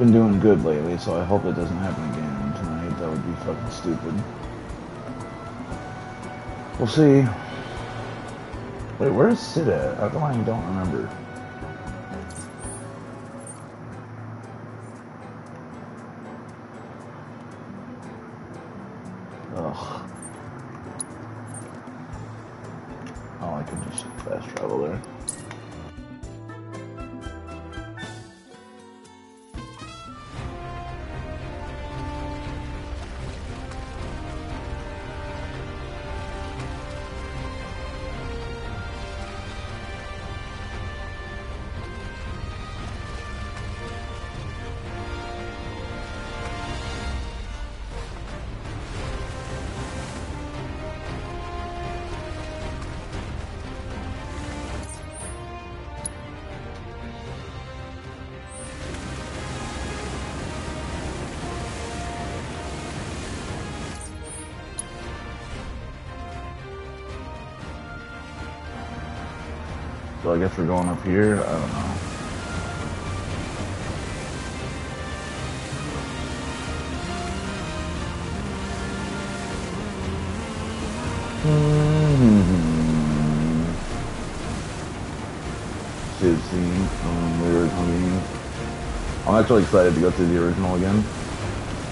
Been doing good lately, so I hope it doesn't happen again tonight. That would be fucking stupid. We'll see. Wait, where's Cid at? How come I don't remember? Going up here. I don't know. Hmm. Game. I'm actually excited to go through the original again.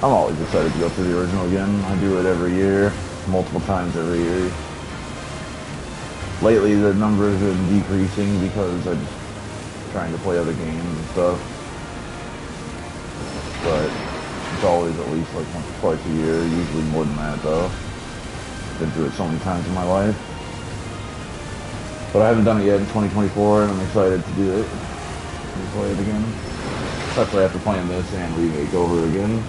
I'm always excited to go through the original again. I do it every year, multiple times every year. Lately, the numbers have been decreasing because I'm trying to play other games and stuff. But it's always at least like once or twice a year, usually more than that though. Been through it so many times in my life. But I haven't done it yet in 2024, and I'm excited to do it. Play it again. Especially after playing this and Remake over again.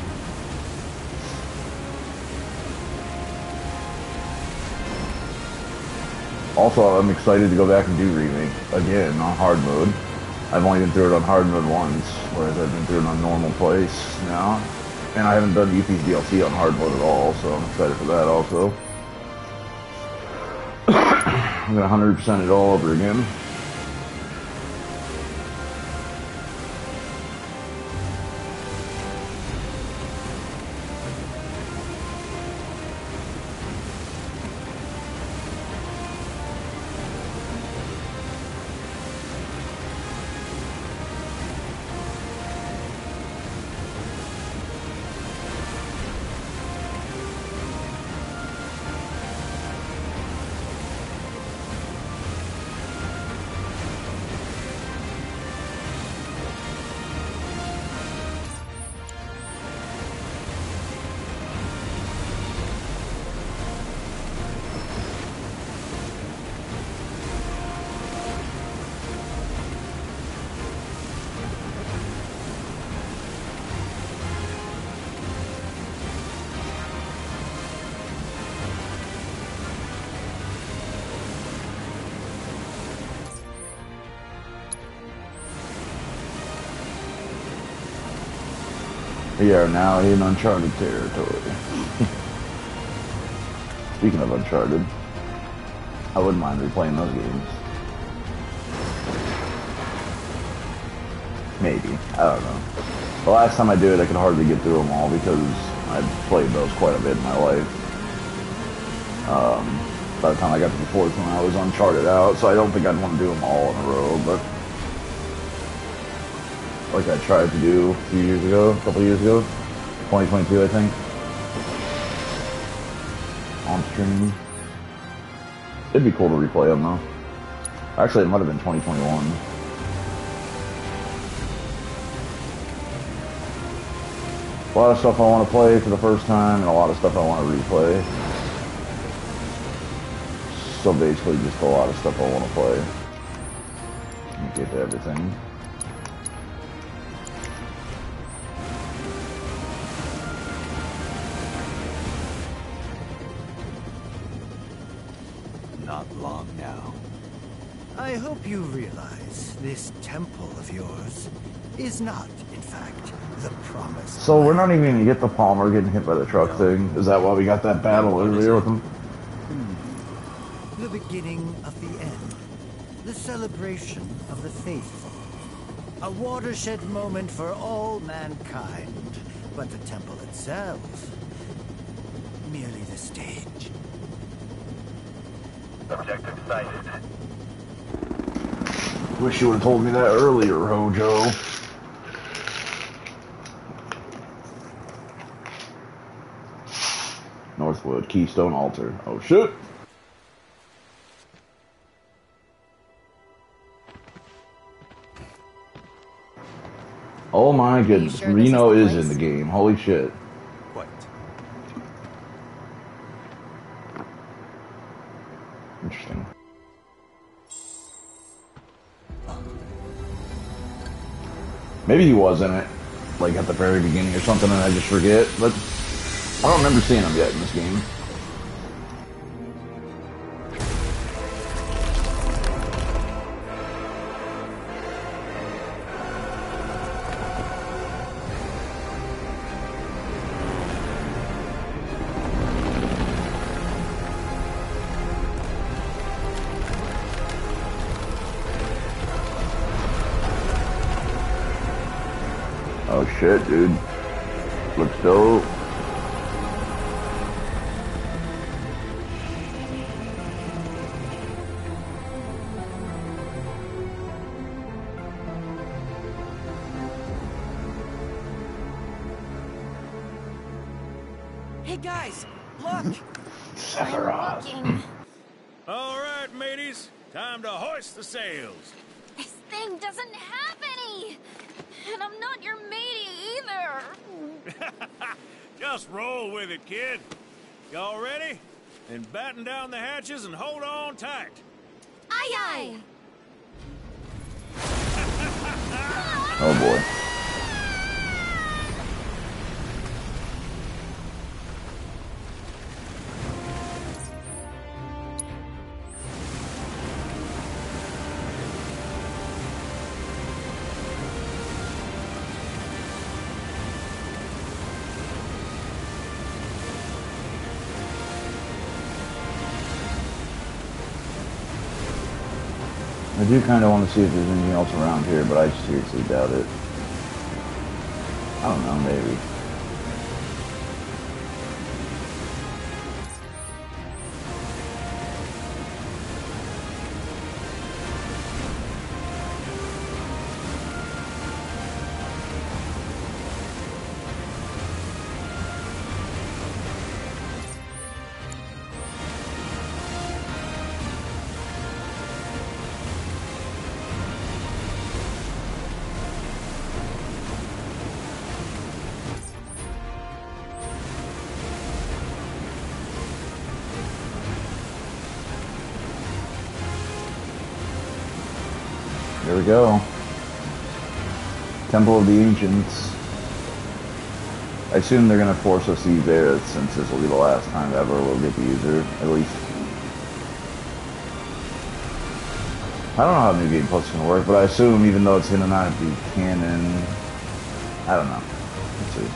Also, I'm excited to go back and do Remake again on hard mode. I've only been through it on hard mode once, whereas I've been through it on normal place now. And I haven't done Yuffie's DLC on hard mode at all, so I'm excited for that also. I'm gonna 100% it all over again. We are now in uncharted territory. Speaking of uncharted, I wouldn't mind replaying those games. Maybe. I don't know. The last time I did it, I could hardly get through them all because I'd played those quite a bit in my life. Um, by the time I got to the fourth one, I was uncharted out, so I don't think I'd want to do them all in a row, but like I tried to do a few years ago, a couple years ago, 2022, I think, on stream. It'd be cool to replay them though. Actually, it might have been 2021. A lot of stuff I want to play for the first time, and a lot of stuff I want to replay. So basically, just a lot of stuff I want to play. Get to everything. You realize this temple of yours is not, in fact, the promise. So we're not even gonna get the Palmer getting hit by the truck thing. Is that why we got that battle earlier with him? The beginning of the end. The celebration of the faithful. A watershed moment for all mankind. But the temple itself, merely the stage. Objective sighted. Wish you would have told me that earlier, Hojo. Northwood, Keystone Altar. Oh shit! Oh my goodness, sure Reno is is in the game. Holy shit. Maybe he was in it, like at the very beginning or something, and I just forget. But I don't remember seeing him yet in this game. Shit, dude. Looks dope. Do kind of want to see if there's anything else around here, but I seriously doubt it. I don't know, maybe. Go. Temple of the Ancients. I assume they're going to force us to use Aerith since this will be the last time ever we'll get to use at least. I don't know how New Game Plus is going to work, but I assume even though it's going to not be canon, I don't know. Let's see.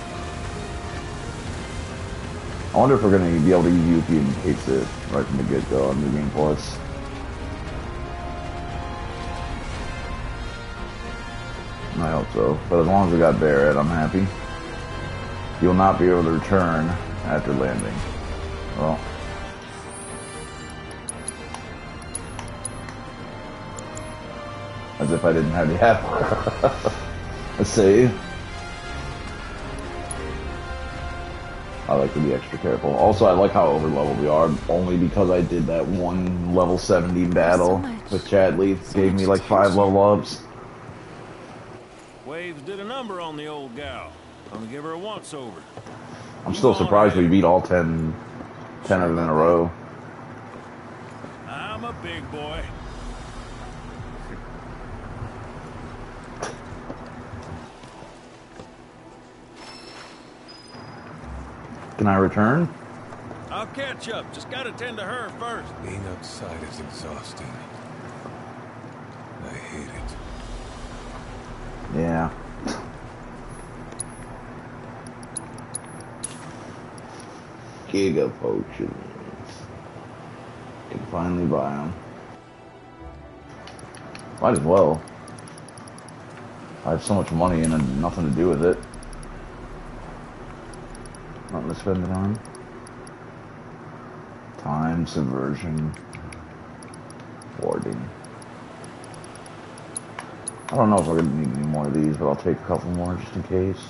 I wonder if we're going to be able to use Yuffie and Cait Sith right from the get-go on New Game Plus. So. But as long as we got Barret, I'm happy. You'll not be able to return after landing. Well. As if I didn't have the app. Let's see. I like to be extra careful. Also, I like how over leveled we are, only because I did that one level 70 battle much- with Chadley. Gave me like five level ups. Waves did a number on the old gal. Gonna give her a once over. I'm still surprised we beat all 10, 10 of them in a row. I'm a big boy. Can I return? I'll catch up. Just gotta tend to her first. Being outside is exhausting. I hate it. Yeah. Giga potions. Can finally buy them. Might as well. I have so much money and nothing to do with it. Nothing to spend it on. Time, subversion, warding. I don't know if we're gonna need any more of these, but I'll take a couple more just in case.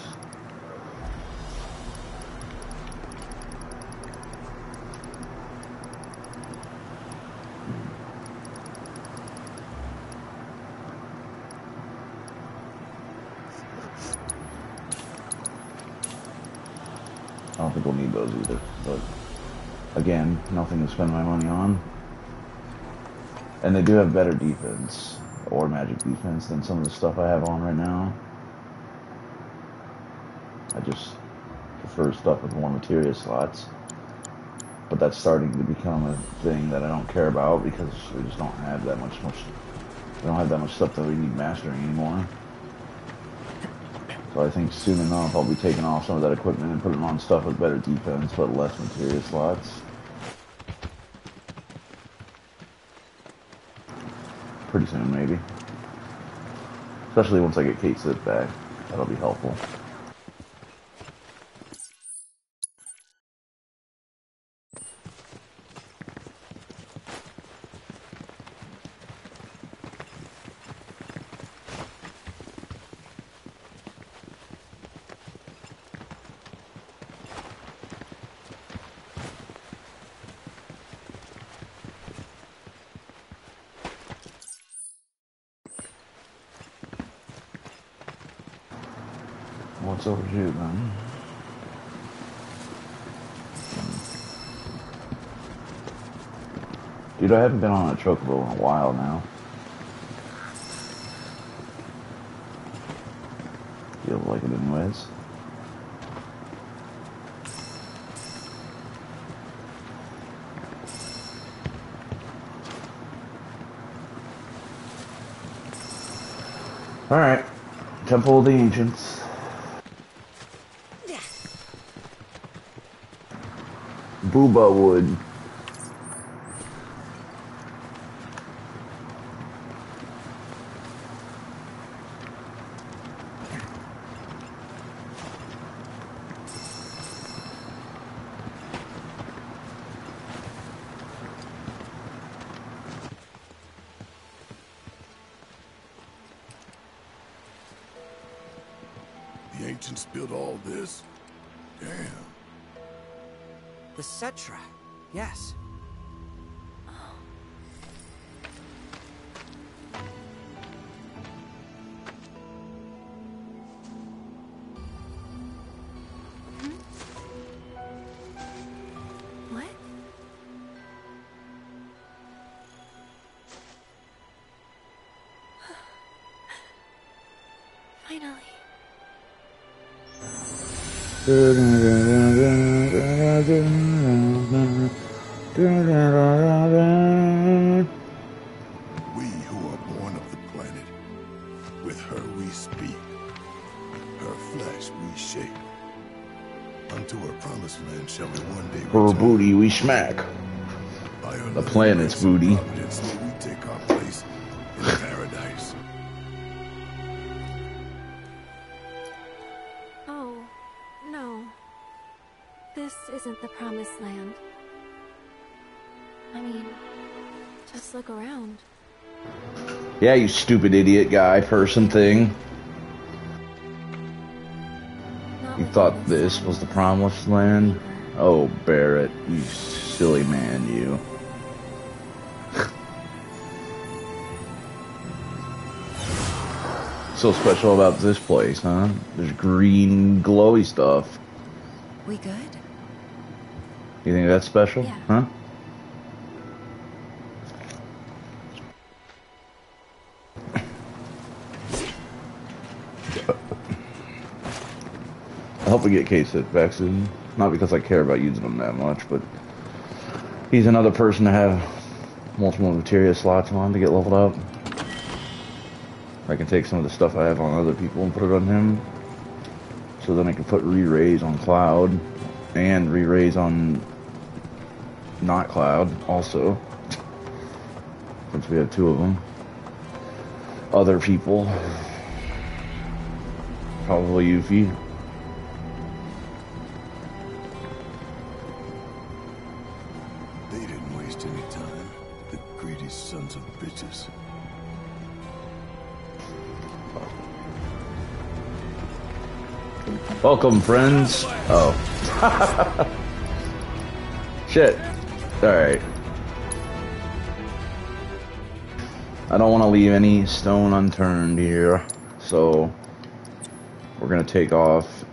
I don't think we'll need those either, but again, nothing to spend my money on. And they do have better defense or magic defense than some of the stuff I have on right now. I just prefer stuff with more materia slots. But that's starting to become a thing that I don't care about because we just don't have that much much we don't have that much stuff that we need mastering anymore. So I think soon enough I'll be taking off some of that equipment and putting on stuff with better defense but less material slots. Pretty soon maybe. Especially once I get Cait Sith back. That'll be helpful. What's over here then? Dude, I haven't been on a chocobo in a while now. Feels like it anyways. Alright. Temple of the Ancients. Booba wood. We who are born of the planet, with her we speak, her flesh we shape. Unto her promised land shall we one day Her booty we smack. The planet's booty. Look around. Yeah, you stupid idiot guy person thing. Not You thought this was the promised land? Oh, Barret, you silly man, you. so special about this place, huh? There's green, glowy stuff. We good? You think that's special? Yeah. Huh? We get Cait Sith back soon. Not because I care about using him that much, but he's another person to have multiple materia slots on to get leveled up. I can take some of the stuff I have on other people and put it on him. So then I can put re-raise on Cloud and re-raise on not Cloud, also. Since we have two of them. Other people. Probably Yuffie. Welcome, friends. Oh. Shit. Alright. I don't want to leave any stone unturned here, so we're gonna take off.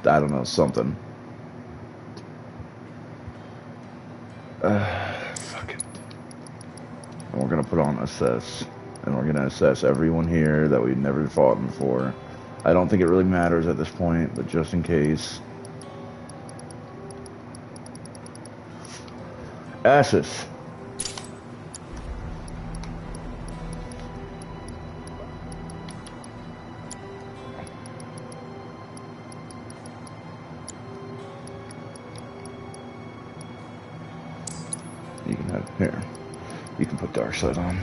I don't know, something. Uh, fuck it. And we're gonna put on assess, and we're gonna assess everyone here that we've never fought before. I don't think it really matters at this point, but just in case. Ashes. You can have here. You can put dark side on.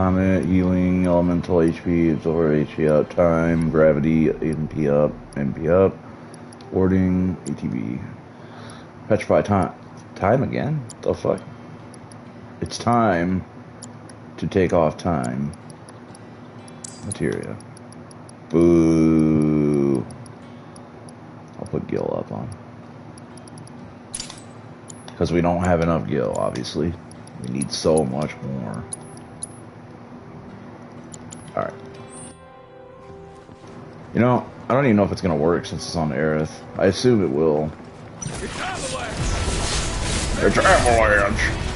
Comet, healing, elemental HP, absorber HP up, time, gravity, MP up, MP up, warding, ATB. Petrify time. Time again? The fuck? It's time to take off time. Materia. Boo. I'll put Gil up on. Because we don't have enough Gil, obviously. We need so much more. You know, I don't even know if it's going to work since it's on Aerith. I assume it will. It's avalanche! It's avalanche!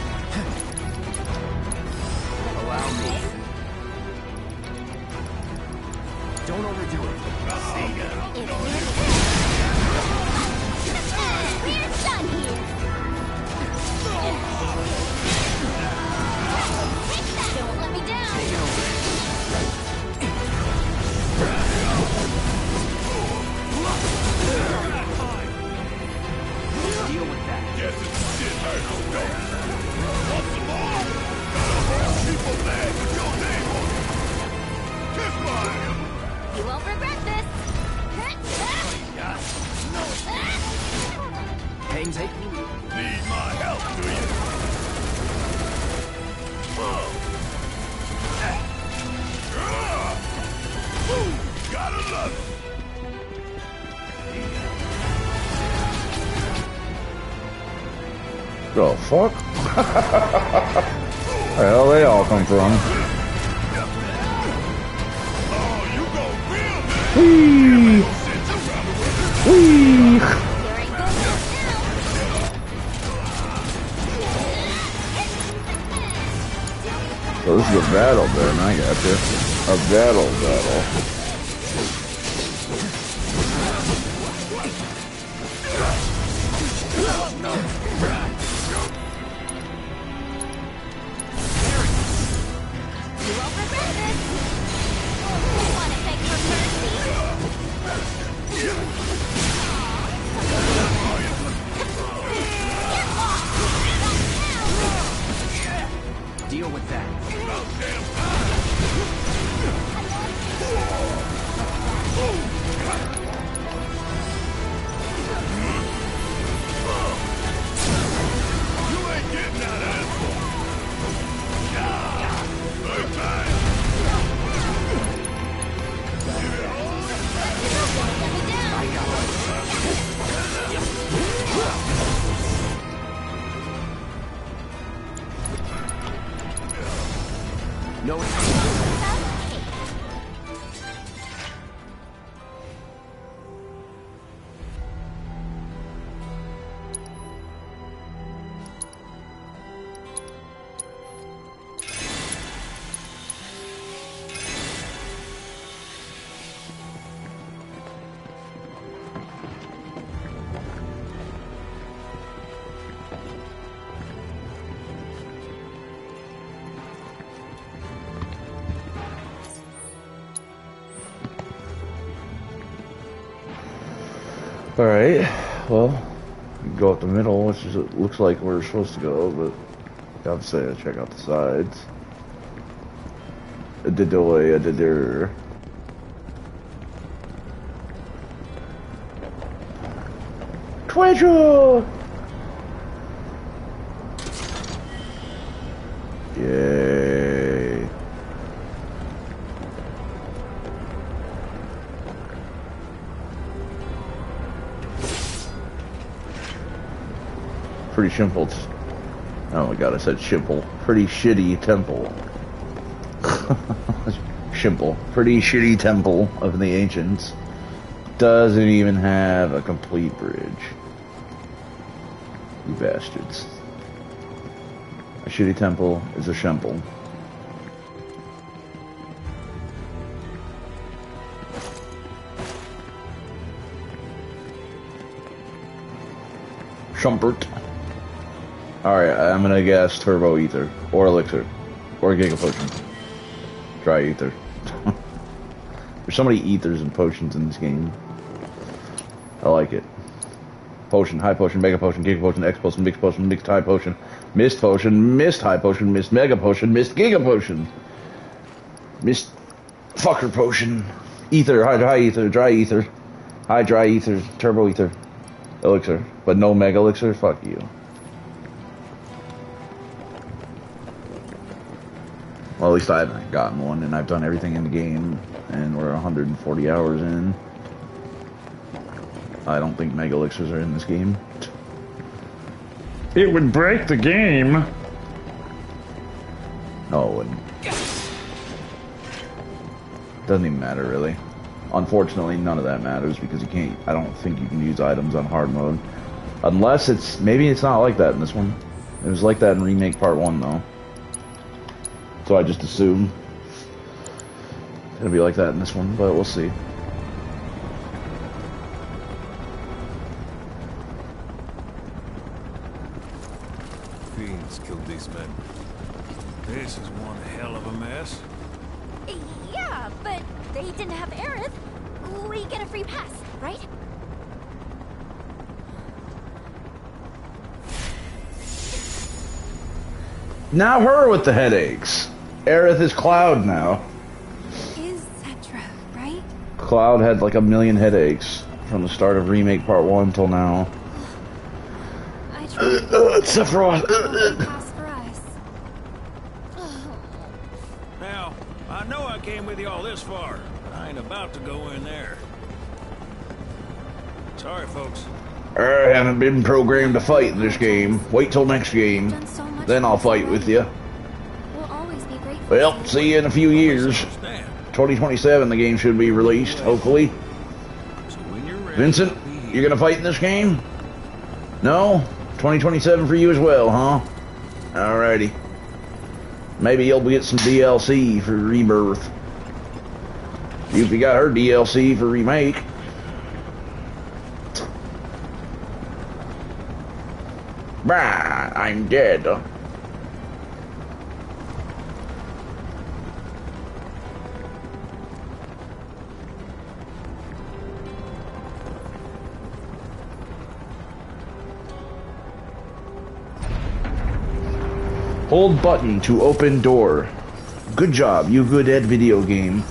Alright, well, we can go up the middle, which is, looks like we're supposed to go, but I have to say, check out the sides. A didoy, a! Pretty. Oh my god, I said simple. Pretty shitty temple. simple. Pretty shitty temple of the ancients. Doesn't even have a complete bridge. You bastards. A shitty temple is a shemple. Schumpert. Alright, I'm gonna guess Turbo Ether. Or Elixir. Or Giga Potion. Dry Ether. There's so many ethers and potions in this game. I like it. Potion, High Potion, Mega Potion, Giga Potion, X Potion, Mixed Potion, Mixed High Potion, Mist Potion, Mist High Potion, Mist Mega Potion, Mist Giga Potion, Mist Fucker Potion, Ether, High Dry Ether, Dry Ether, High Dry Ether, Turbo Ether, Elixir, but no Mega Elixir? Fuck you. Well, at least I haven't gotten one, and I've done everything in the game, and we're 140 hours in. I don't think Mega Elixirs are in this game. It would break the game. No, it wouldn't. Doesn't even matter, really. Unfortunately, none of that matters because you can't. I don't think you can use items on hard mode. Unless it's. Maybe it's not like that in this one. It was like that in Remake Part 1, though. So I just assume it's gonna be like that in this one, but we'll see. Fiends killed these men. This is one hell of a mess. Yeah, but they didn't have Aerith. We get a free pass, right? Now her with the headaches. Aerith is Cloud now. Is Cetra, right? Cloud had like a million headaches from the start of Remake Part 1 till now. I tried Uh, Sephiroth. to pass for us. Now, I know I came with you all this far. I ain't about to go in there. Sorry, folks. I haven't been programmed to fight in this game. Wait till next game. So Then I'll fight with already. you. Well, see you in a few years. 2027 the game should be released, hopefully. Vincent, you're gonna fight in this game? No? 2027 for you as well, huh? Alrighty. Maybe you'll get some DLC for Rebirth. If you got her DLC for Remake. Bah, I'm dead. Hold button to open door. Good job, you good at video game.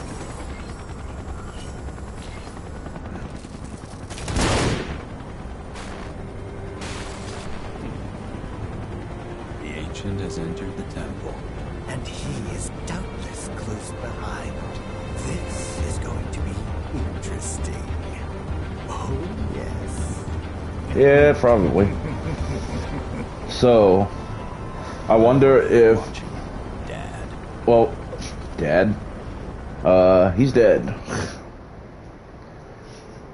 The ancient has entered the temple. And he is doubtless close behind. This is going to be interesting. Oh, yes. Yeah, probably. So, I wonder if, Dad. well, Dad, uh, he's dead.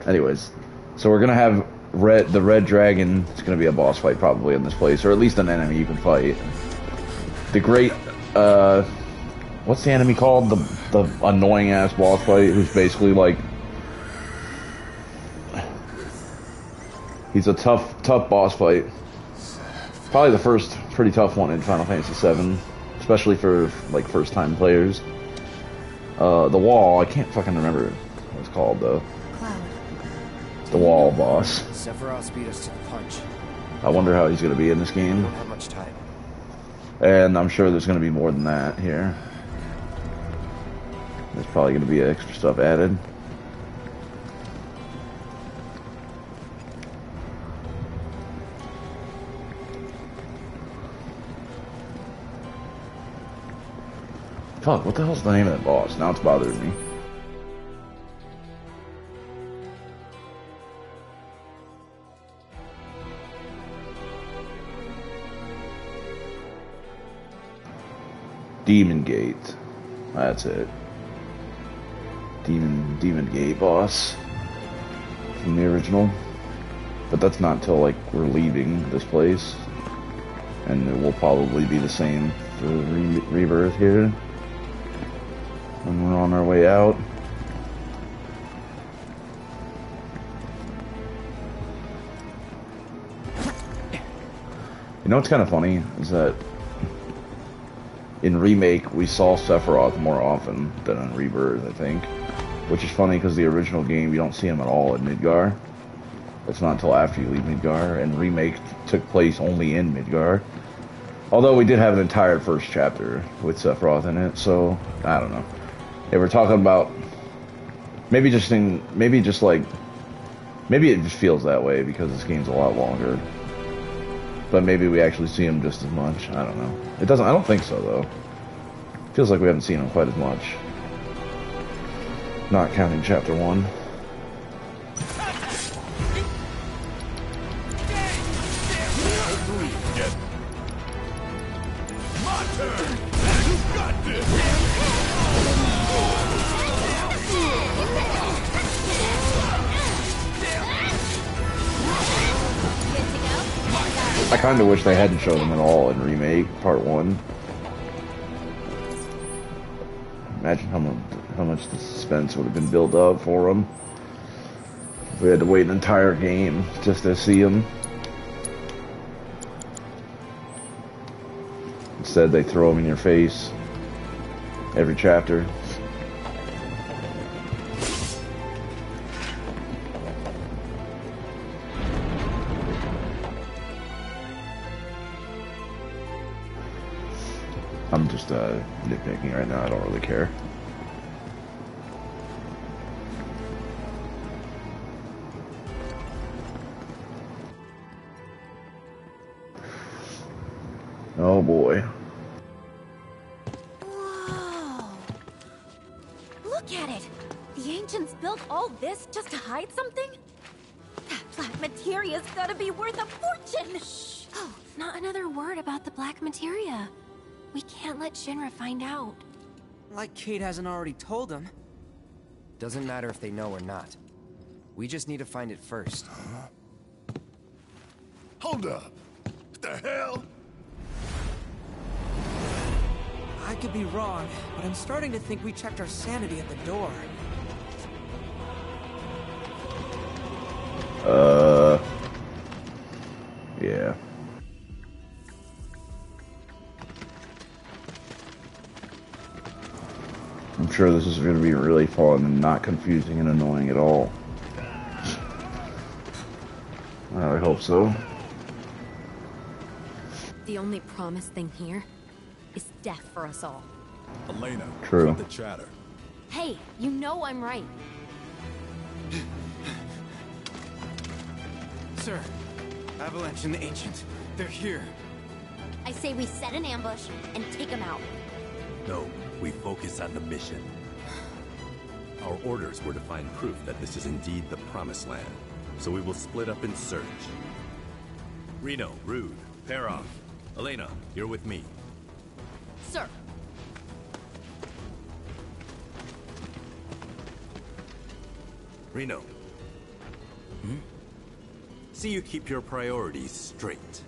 Anyways, so we're gonna have red, the red dragon. It's gonna be a boss fight probably in this place, or at least an enemy you can fight. The great, uh, what's the enemy called? The the annoying ass boss fight, who's basically like. He's a tough, tough boss fight. Probably the first pretty tough one in Final Fantasy VII, especially for like first time players. Uh, the wall, I can't fucking remember what it's called though. Cloud, the wall boss. Sephiroth beat us to the punch. I wonder how he's going to be in this game. much time. And I'm sure there's going to be more than that here. There's probably going to be extra stuff added. Fuck, what the hell's the name of that boss? Now it's bothering me. Demon Gate. That's it. Demon Demon Gate boss from the original. But that's not until like we're leaving this place. And it will probably be the same for re- Rebirth here. When we're on our way out. You know what's kind of funny is that in remake we saw Sephiroth more often than in Rebirth, I think, which is funny because the original game you don't see him at all in Midgar. It's not until after you leave Midgar, and remake took place only in Midgar. Although we did have an entire first chapter with Sephiroth in it, so I don't know. Were talking about maybe just in maybe just like maybe it just feels that way because this game's a lot longer. But maybe we actually see him just as much. I don't know. It doesn't. I don't think so though. Feels like we haven't seen him quite as much. Not counting chapter one. I kind of wish they hadn't shown them at all in remake part one. Imagine how much how much the suspense would have been built up for them. If we had to wait an entire game just to see them. Instead, they throw them in your face every chapter. Uh, nitpicking right now. I don't really care. Can't Shinra find out. Like Cait hasn't already told them. Doesn't matter if they know or not. We just need to find it first. Hold up! What the hell? I could be wrong, but I'm starting to think we checked our sanity at the door. Uh. Yeah. I'm sure this is going to be really fun and not confusing and annoying at all. I hope so. The only promised thing here is death for us all. Elena, True. cut the chatter. Hey, you know I'm right. Sir, Avalanche and the Ancient, they're here. I say we set an ambush and take them out. No, we focus on the mission. Our orders were to find proof that this is indeed the Promised Land, so we will split up and search. Reno, Rude, pair off. Elena, you're with me. Sir, Reno. Hmm? See you keep your priorities straight.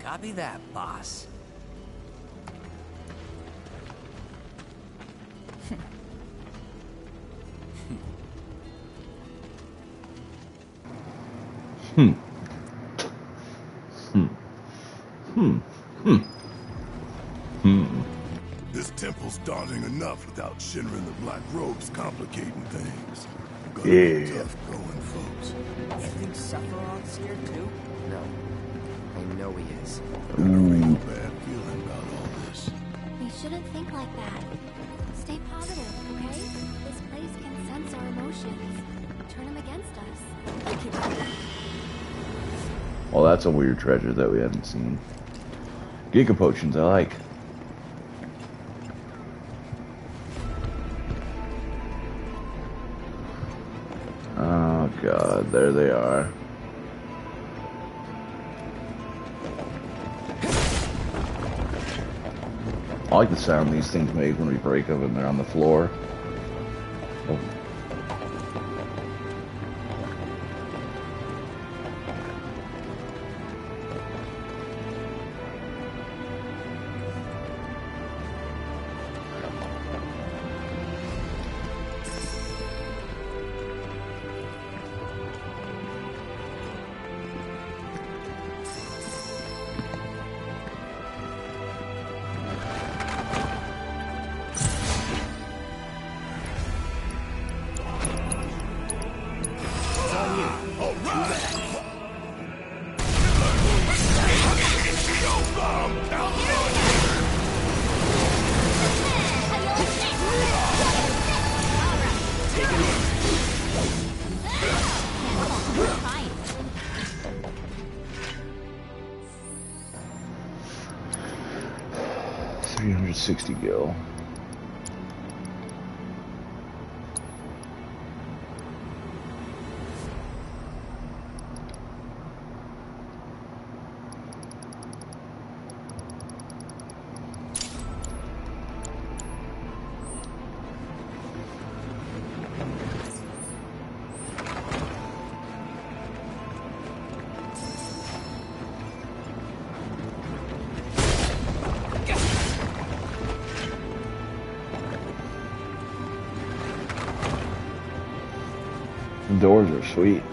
Copy that, boss. Hmm. Hmm. Hmm. Hmm. Hmm. This temple's daunting enough without Shinra and the Black Robes complicating things. gonna Yeah. be tough going, folks. You think Sephiroth's here too? No. I know he is. I got a real bad feeling about all this. We shouldn't think like that. Stay positive, okay? This place can sense our emotions. Turn them against us. Well, that's a weird treasure that we haven't seen. Giga potions, I like. Oh god, there they are. I like the sound these things make when we break them and they're on the floor. 60 years. soy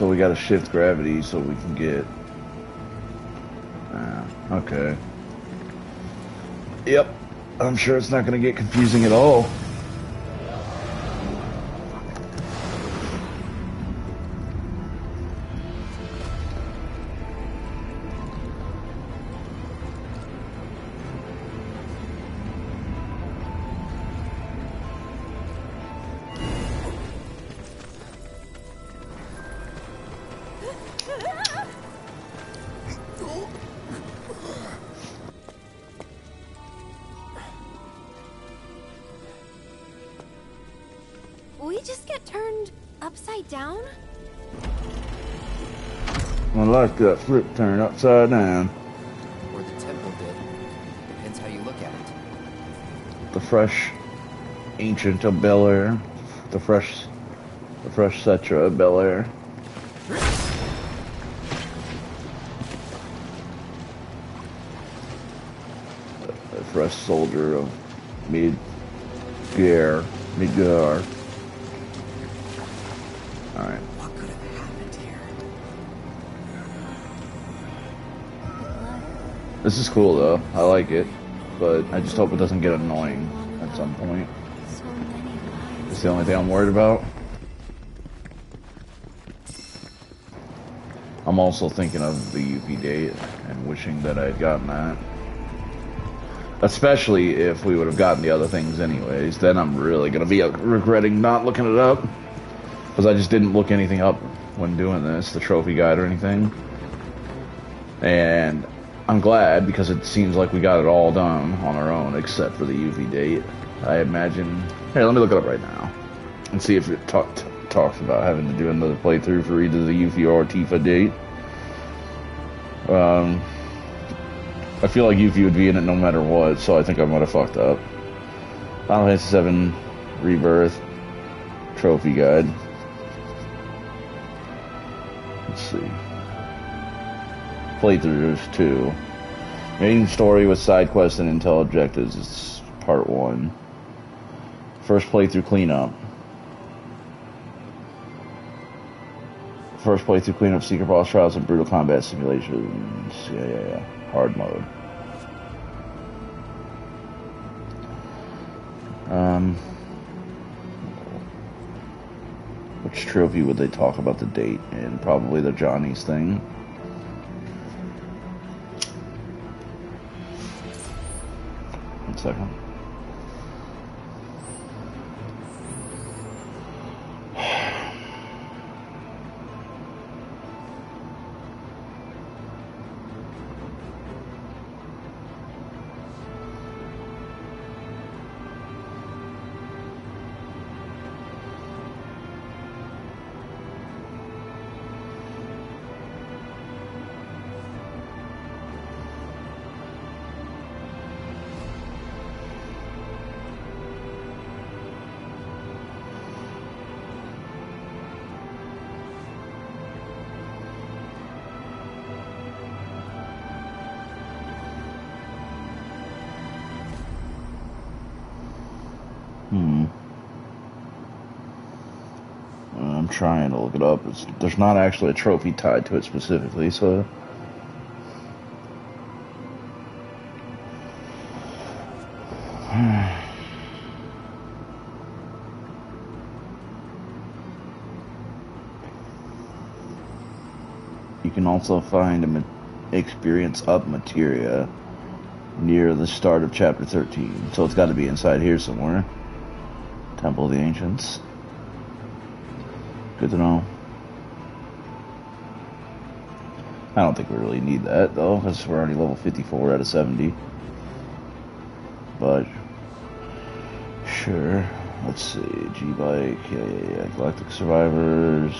So we gotta shift gravity so we can get. Ah, okay. Yep. I'm sure it's not gonna get confusing at all. Flip turn upside down. Or the temple did. Depends how you look at it. The fresh ancient of Bel Air. The fresh the fresh Cetra of Bel Air. The fresh soldier of Mid Gear. Midgar. Alright. This is cool though. I like it. But I just hope it doesn't get annoying at some point. So many lives. It's the only thing I'm worried about. I'm also thinking of the Yuffie date and wishing that I had gotten that. Especially if we would have gotten the other things anyways. Then I'm really going to be uh, regretting not looking it up. Because I just didn't look anything up when doing this, the trophy guide or anything. And I'm glad because it seems like we got it all done on our own except for the Yuffie date. I imagine. Hey, let me look it up right now and see if it talks about having to do another playthrough for either the Yuffie or Tifa date. Um, I feel like Yuffie would be in it no matter what, so I think I might have fucked up. Final Fantasy VII Rebirth Trophy Guide. Playthroughs, too. Main story with side quests and intel objectives is part one. First playthrough cleanup. First playthrough cleanup, secret boss trials, and brutal combat simulations. Yeah, yeah, yeah. Hard mode. Um, which trophy would they talk about the date? And probably the Johnny's thing. There's not actually a trophy tied to it specifically, so. You can also find an experience up materia near the start of chapter 13, so it's got to be inside here somewhere. Temple of the Ancients. Good to know. I don't think we really need that though, because we're already level 54 out of 70. But sure. Let's see. G Bike, yeah, yeah, yeah. Galactic Saviors.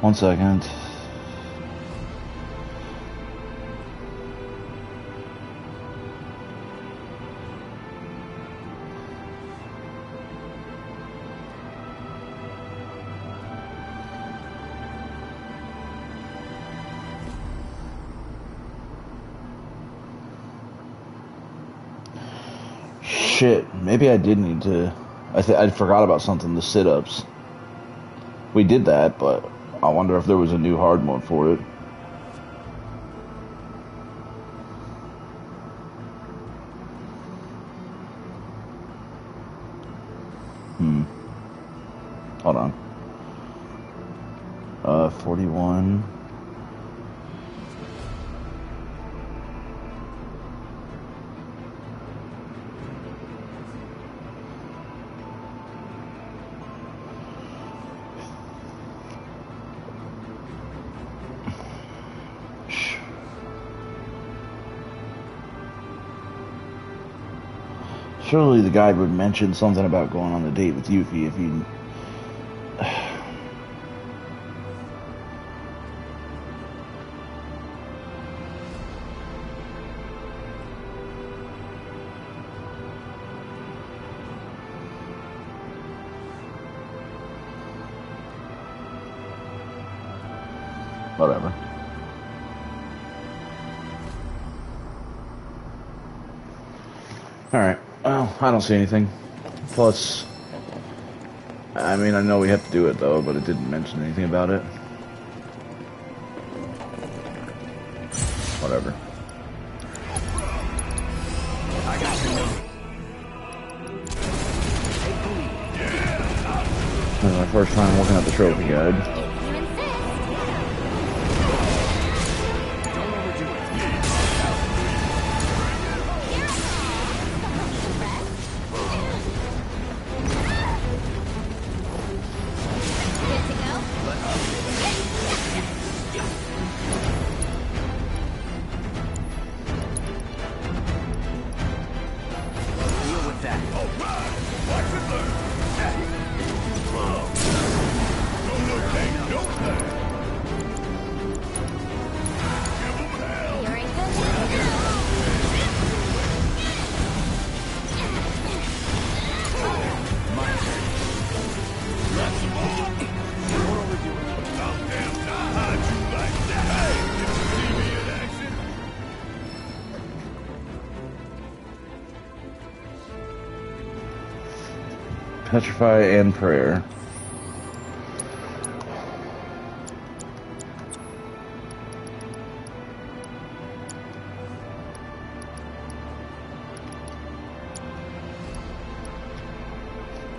One second. Maybe I did need to. I th- I forgot about something. The sit-ups. We did that, but I wonder if there was a new hard mode for it. Hmm. Hold on. Uh, 41. Surely the guy would mention something about going on a date with Yuffie if he. I don't see anything. Plus, I mean, I know we have to do it though, but it didn't mention anything about it. Whatever. This is my first time looking at the trophy guide. Petrify and prayer.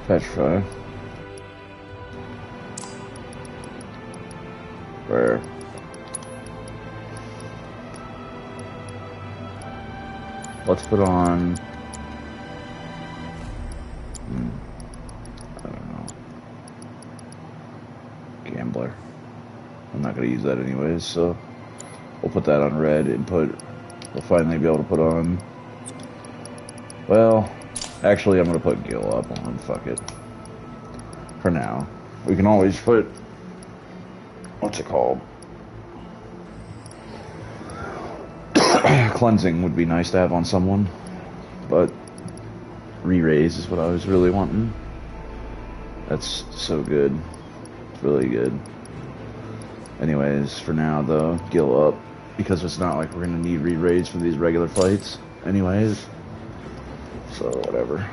Petrify. Prayer. Let's put on. That anyways, so we'll put that on red and put. We'll finally be able to put on. Well, actually, I'm going to put Gil up on. Fuck it. For now. We can always put. What's it called? Cleansing would be nice to have on someone, but re-raise is what I was really wanting. That's so good. It's really good. Anyways, for now though, Gil up, because it's not like we're gonna need re-raise for these regular fights. Anyways, so whatever.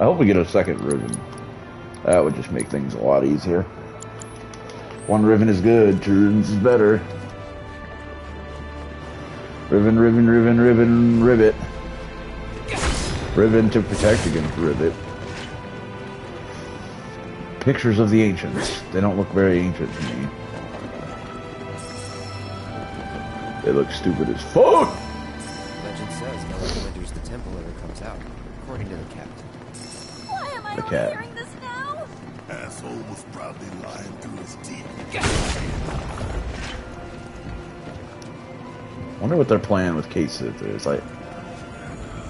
I hope we get a second Ribbon. That would just make things a lot easier. One Ribbon is good, two Ribbons is better. Ribbon, Ribbon, Ribbon, Ribbon, Rivet. Ribbon to protect against Rivet. Pictures of the ancients. They don't look very ancient to me. They look stupid as fuck! Legend says no one enters the temple ever comes out, according to the captain. Why am I The cat. hearing this now? Asshole was probably lying through his teeth. wonder what their plan with Cait Sith is. Like,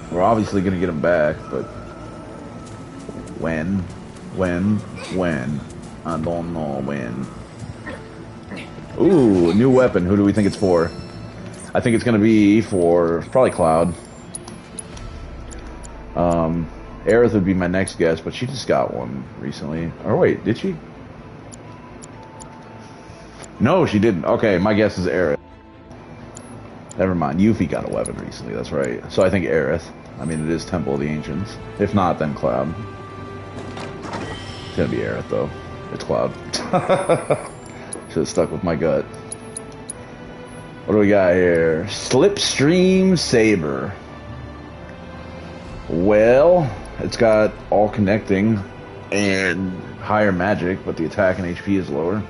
we're obviously gonna get him back, but when, when, when? I don't know when. Ooh, new weapon. Who do we think it's for? I think it's gonna be for probably Cloud. Um, Aerith would be my next guess, but she just got one recently. Or wait, did she? No, she didn't. Okay, my guess is Aerith. Never mind. Yuffie got a weapon recently. That's right. So I think Aerith. I mean, it is Temple of the Ancients. If not, then Cloud. It's gonna be Aerith though. It's Cloud. Should have stuck with my gut. What do we got here? Slipstream Saber. Well, it's got all connecting and higher magic, but the attack and HP is lower.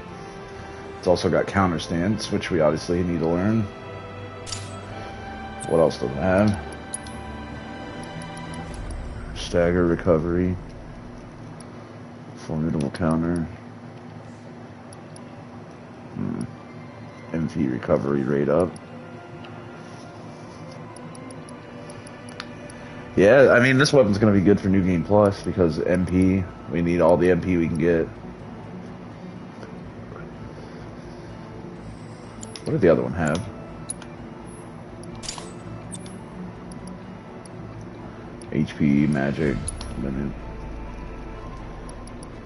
It's also got counter stance, which we obviously need to learn. What else does it have? Stagger recovery. Formidable counter. Hmm. MP recovery rate up. Yeah, I mean, this weapon's going to be good for New Game Plus because MP, we need all the MP we can get. What did the other one have? HP, magic, minute.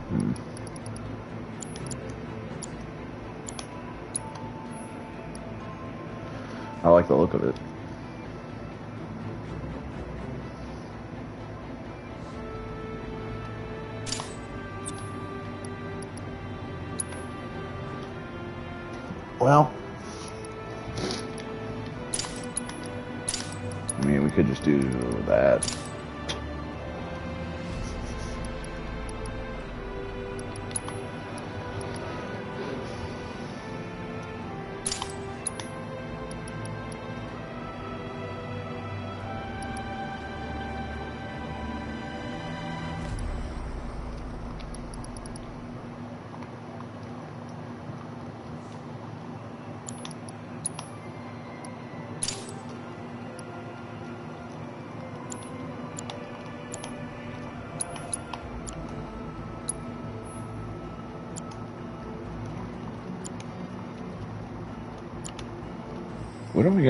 Hmm. I like the look of it. Well, I mean, we could just do that.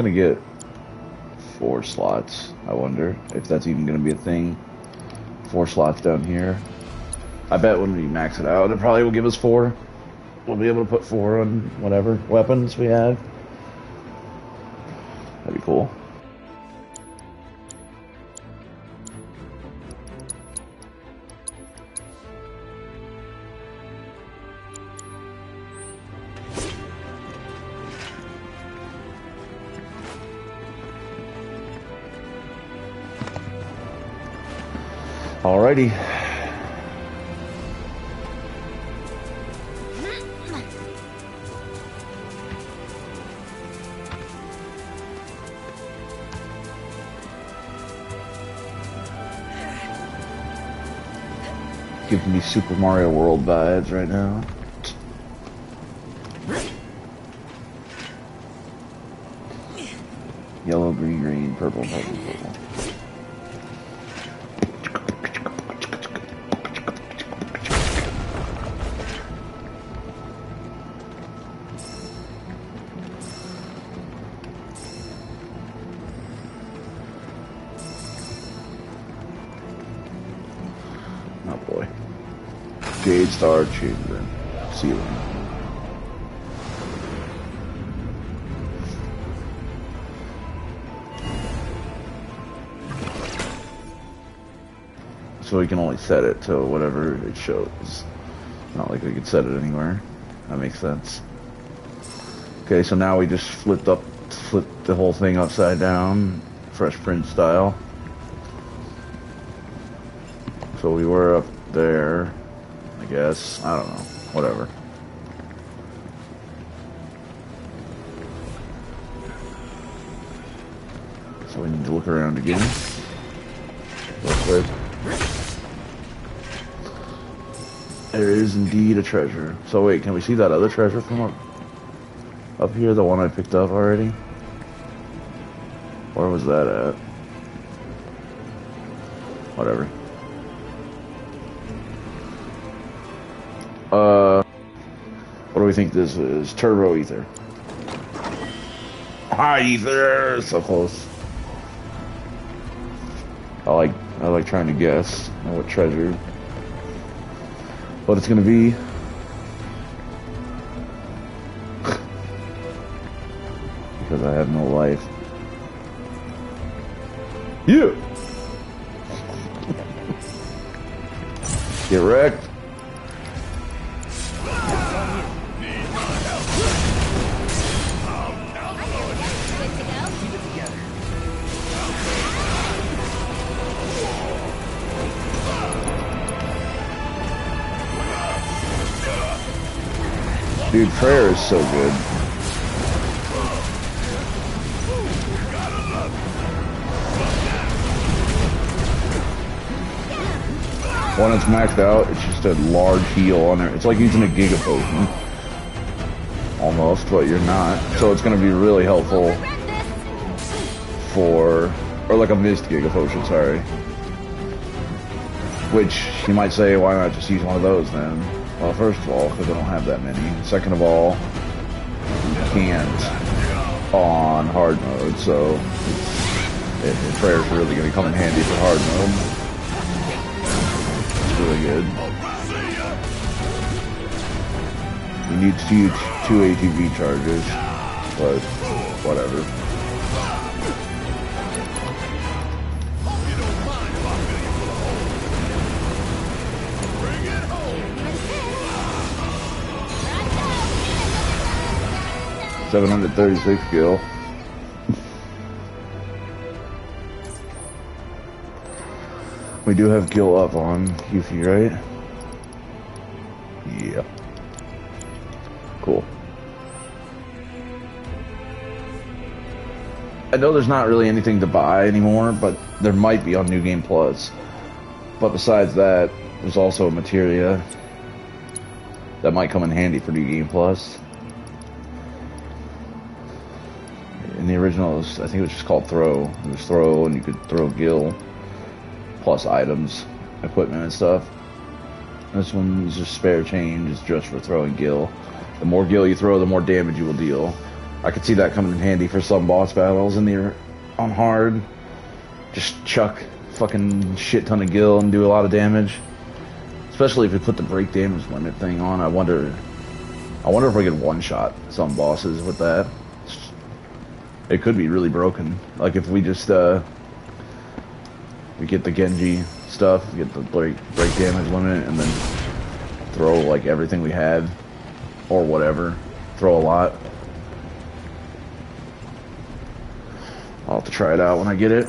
Gonna get four slots? I wonder if that's even gonna be a thing. Four slots down here. I bet when we max it out, it probably will give us four. We'll be able to put four on whatever weapons we have. Alrighty. Giving me Super Mario World vibes right now. Yellow, green, green, purple, purple, purple. So we can only set it to whatever it shows. Not like we could set it anywhere. That makes sense. Okay, so now we just flipped up, flipped the whole thing upside down, Fresh Prince style. So we were up there, guess. I don't know. Whatever. So we need to look around again. Real quick. There is indeed a treasure. So wait, can we see that other treasure from up up here? The one I picked up already? Where was that at? Whatever. We think this is? Turbo Ether. Hi, Ether! So close. I like I like trying to guess what treasure. What it's gonna be. because I have no life. You! Get wrecked. Prayer is so good. When it's maxed out, it's just a large heal on it. It's like using a Giga Potion. Almost, but you're not. So it's going to be really helpful for... Or like a missed Giga Potion, sorry. Which, you might say, why not just use one of those then? Well, first of all, because I don't have that many. Second of all, you can't on hard mode, so it, it, prayer's really going to come in handy for hard mode. It's really good. You need two, two ATB charges, but whatever. Seven hundred thirty-six gil. We do have gil up on Yuffie, right? Yeah. Cool. I know there's not really anything to buy anymore, but there might be on New Game Plus. But besides that, there's also a materia that might come in handy for New Game Plus. Was, I think it was just called Throw. It was Throw, and you could throw Gil plus items, equipment, and stuff. This one is just spare change, it's just for throwing Gil. The more Gil you throw, the more damage you will deal. I could see that coming in handy for some boss battles in the on hard. Just chuck fucking shit ton of Gil and do a lot of damage. Especially if you put the break damage limit thing on. I wonder I wonder if we could one shot some bosses with that. It could be really broken. Like if we just uh we get the Genji stuff, get the break break damage limit and then throw like everything we had or whatever. Throw a lot. I'll have to try it out when I get it.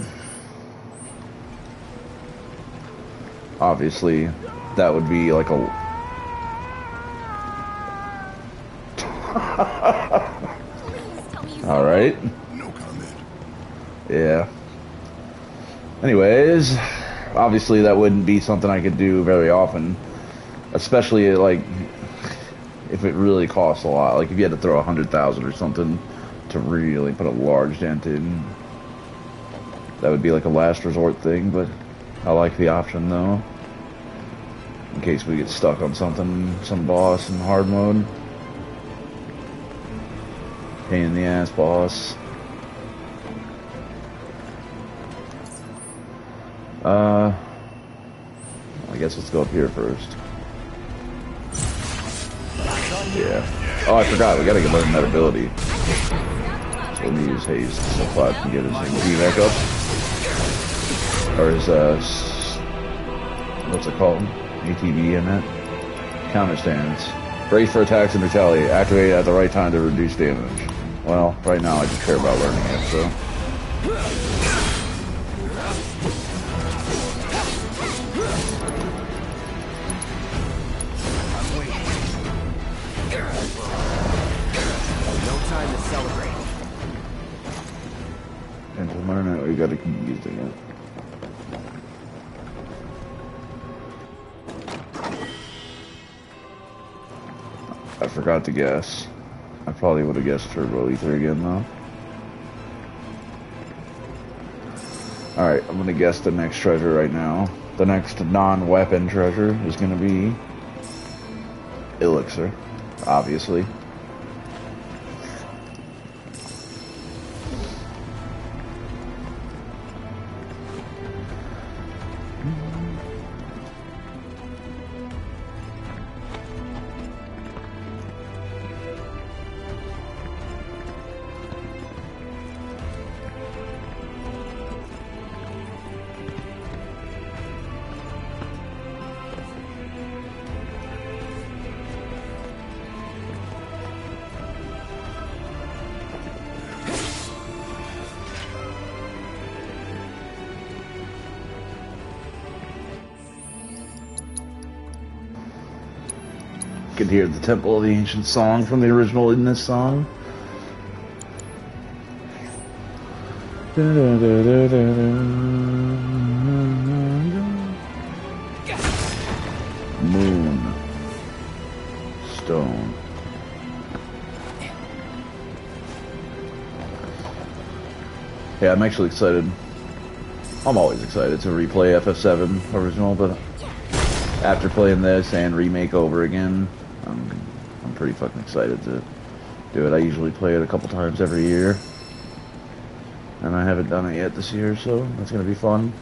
obviously, that would be like a. All right. Yeah. Anyways, obviously that wouldn't be something I could do very often, especially like if it really costs a lot. Like if you had to throw a hundred thousand or something to really put a large dent in, that would be like a last resort thing. But I like the option though, in case we get stuck on something, some boss in hard mode. Pain in the ass boss. Uh, I guess let's go up here first. Yeah. Oh, I forgot. We gotta get learn that ability. So let me use haste so Cloud can get his MP back up. Or his, uh, what's it called? ATB in that? Counter stance. Brace for attacks and retaliate. Activate at the right time to reduce damage. Well, right now I just care about learning it, so. Gotta keep using it. I forgot to guess. I probably would have guessed Turbo Ether again, though. Alright, I'm gonna guess the next treasure right now. The next non-weapon treasure is gonna be... Elixir, obviously. Could hear the Temple of the Ancient song from the original in this song. Moon. Stone. Yeah, I'm actually excited. I'm always excited to replay FF7 original, but after playing this and remake over again, pretty fucking excited to do it. I usually play it a couple times every year, and I haven't done it yet this year, so that's gonna be fun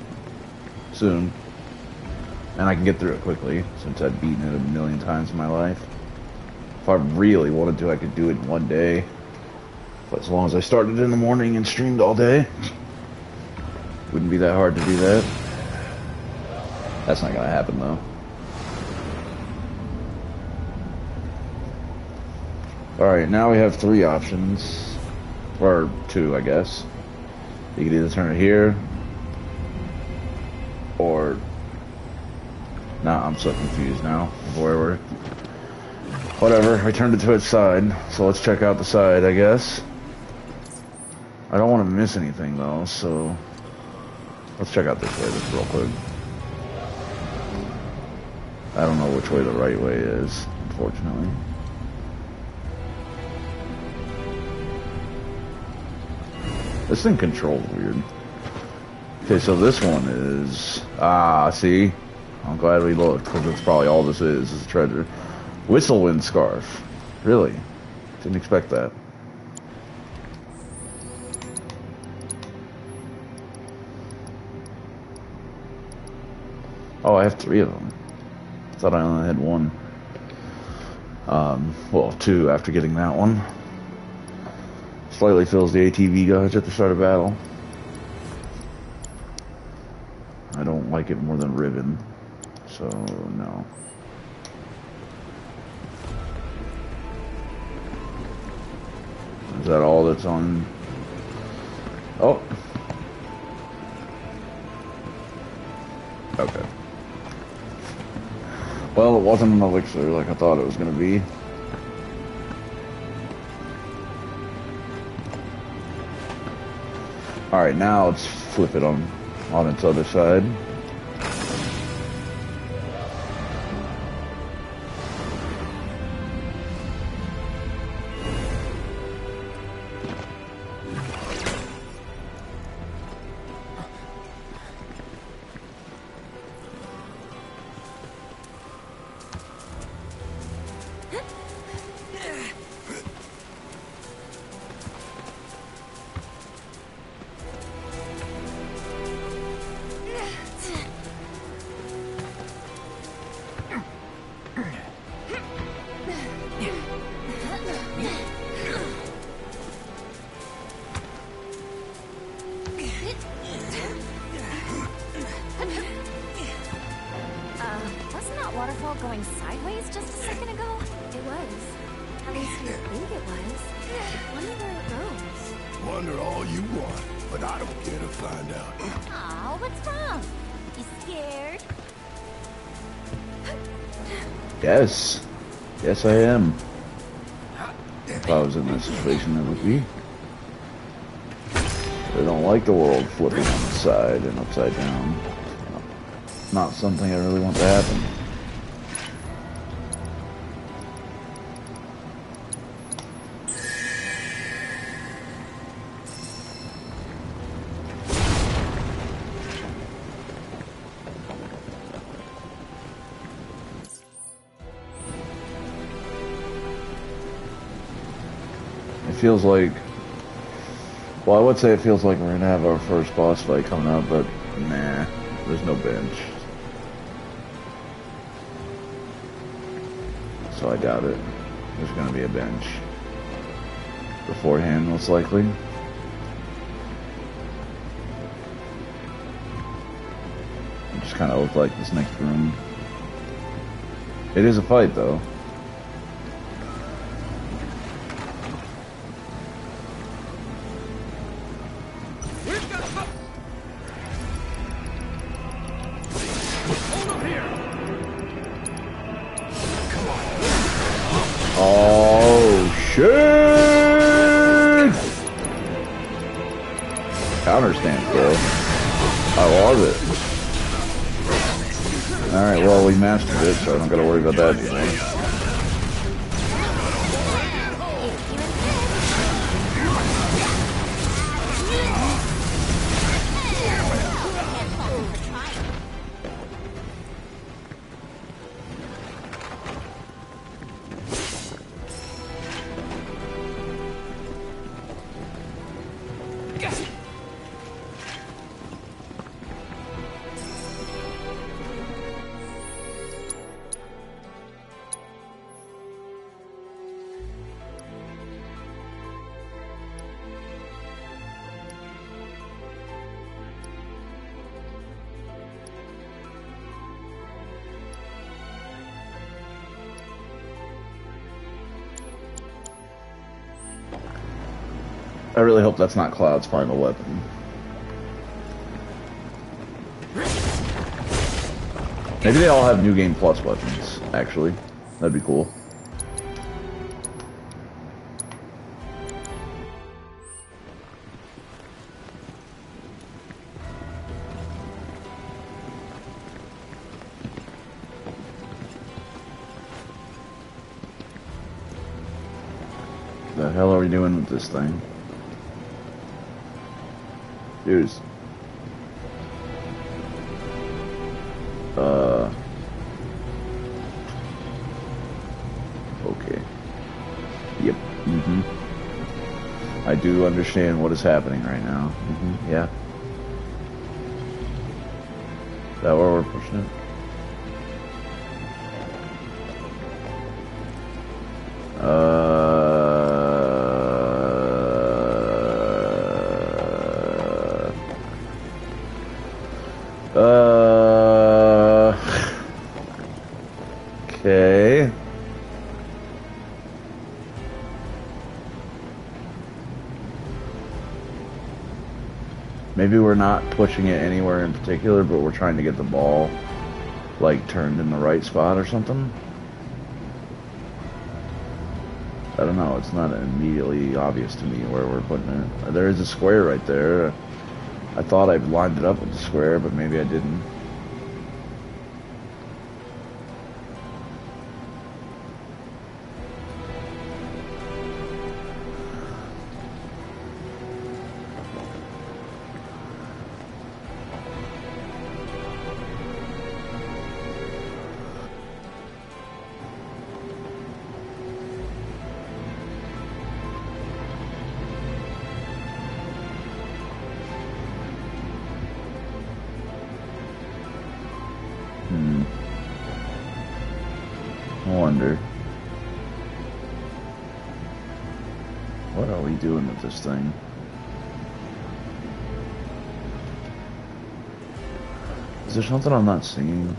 soon. And I can get through it quickly since I've beaten it a million times in my life. If I really wanted to, I could do it in one day. But as long as I started in the morning and streamed all day, wouldn't be that hard to do that. That's not gonna happen though. Alright, now we have three options. Or two, I guess. You can either turn it here, or... Nah, I'm so confused now. Where we're... Whatever, I turned it to its side, so let's check out the side, I guess. I don't want to miss anything, though, so... Let's check out this way, just real quick. I don't know which way the right way is, unfortunately. This thing controls weird. Okay, so this one is... Ah, see? I'm glad we looked, because that's probably all this is, is a treasure. Whistlewind Scarf. Really? Didn't expect that. Oh, I have three of them. Thought I only had one. Um, well, two after getting that one. Slightly fills the ATB gauge at the start of battle. I don't like it more than ribbon, so no. Is that all that's on? Oh. Okay. Well, it wasn't an elixir like I thought it was going to be. Alright, now let's flip it on, on its other side. And upside down. Not something I really want to happen. It feels like, well, I would say it feels like we're gonna have our first boss fight coming up, but nah, there's no bench. So I doubt it. There's gonna be a bench beforehand, most likely. It just kind of look like this next room. It is a fight, though. That's not Cloud's final weapon. Maybe they all have New Game Plus weapons, actually. That'd be cool. The hell are we doing with this thing? Dudes. Uh. Okay. Yep. Mm-hmm. I do understand what is happening right now. Mm-hmm. Yeah. Is that where we're pushing it? Maybe we're not pushing it anywhere in particular, but we're trying to get the ball like turned in the right spot or something. I don't know. It's not immediately obvious to me where we're putting it. There is a square right there. I thought I lined it up with the square, but maybe I didn't. This thing? Is there something I'm not seeing?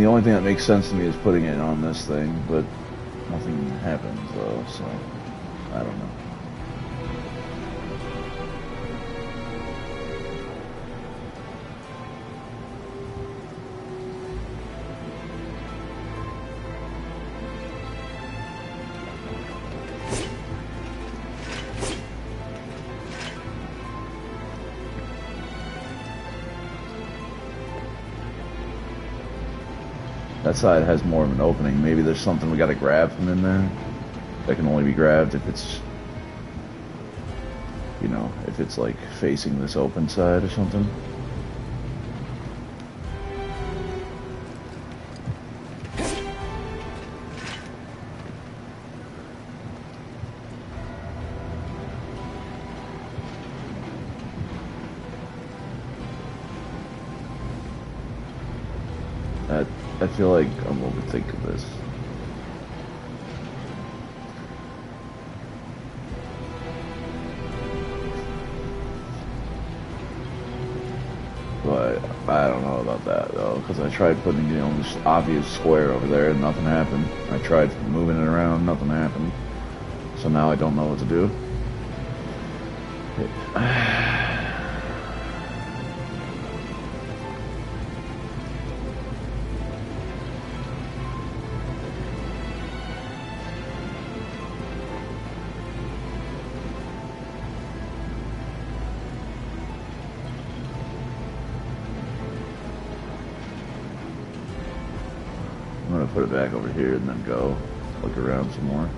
The only thing that makes sense to me is putting it on this thing, but nothing happens though, so I don't know. That side has more of an opening. Maybe there's something we gotta grab from in there that can only be grabbed if it's, you know, if it's like facing this open side or something. Tried putting you know this obvious square over there and nothing happened. I tried moving it around, nothing happened. So now I don't know what to do. I'm here and then go look around some more.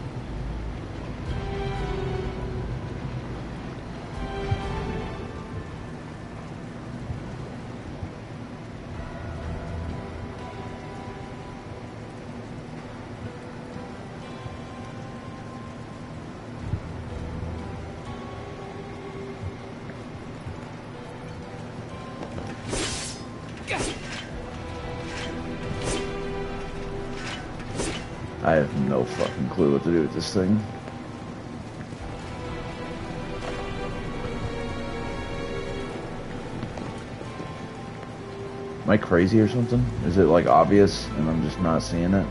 I have no fucking clue what to do with this thing. Am I crazy or something? Is it like obvious and I'm just not seeing it?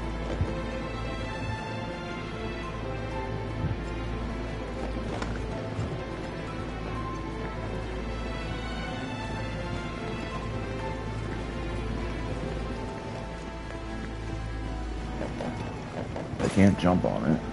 Can't jump on it.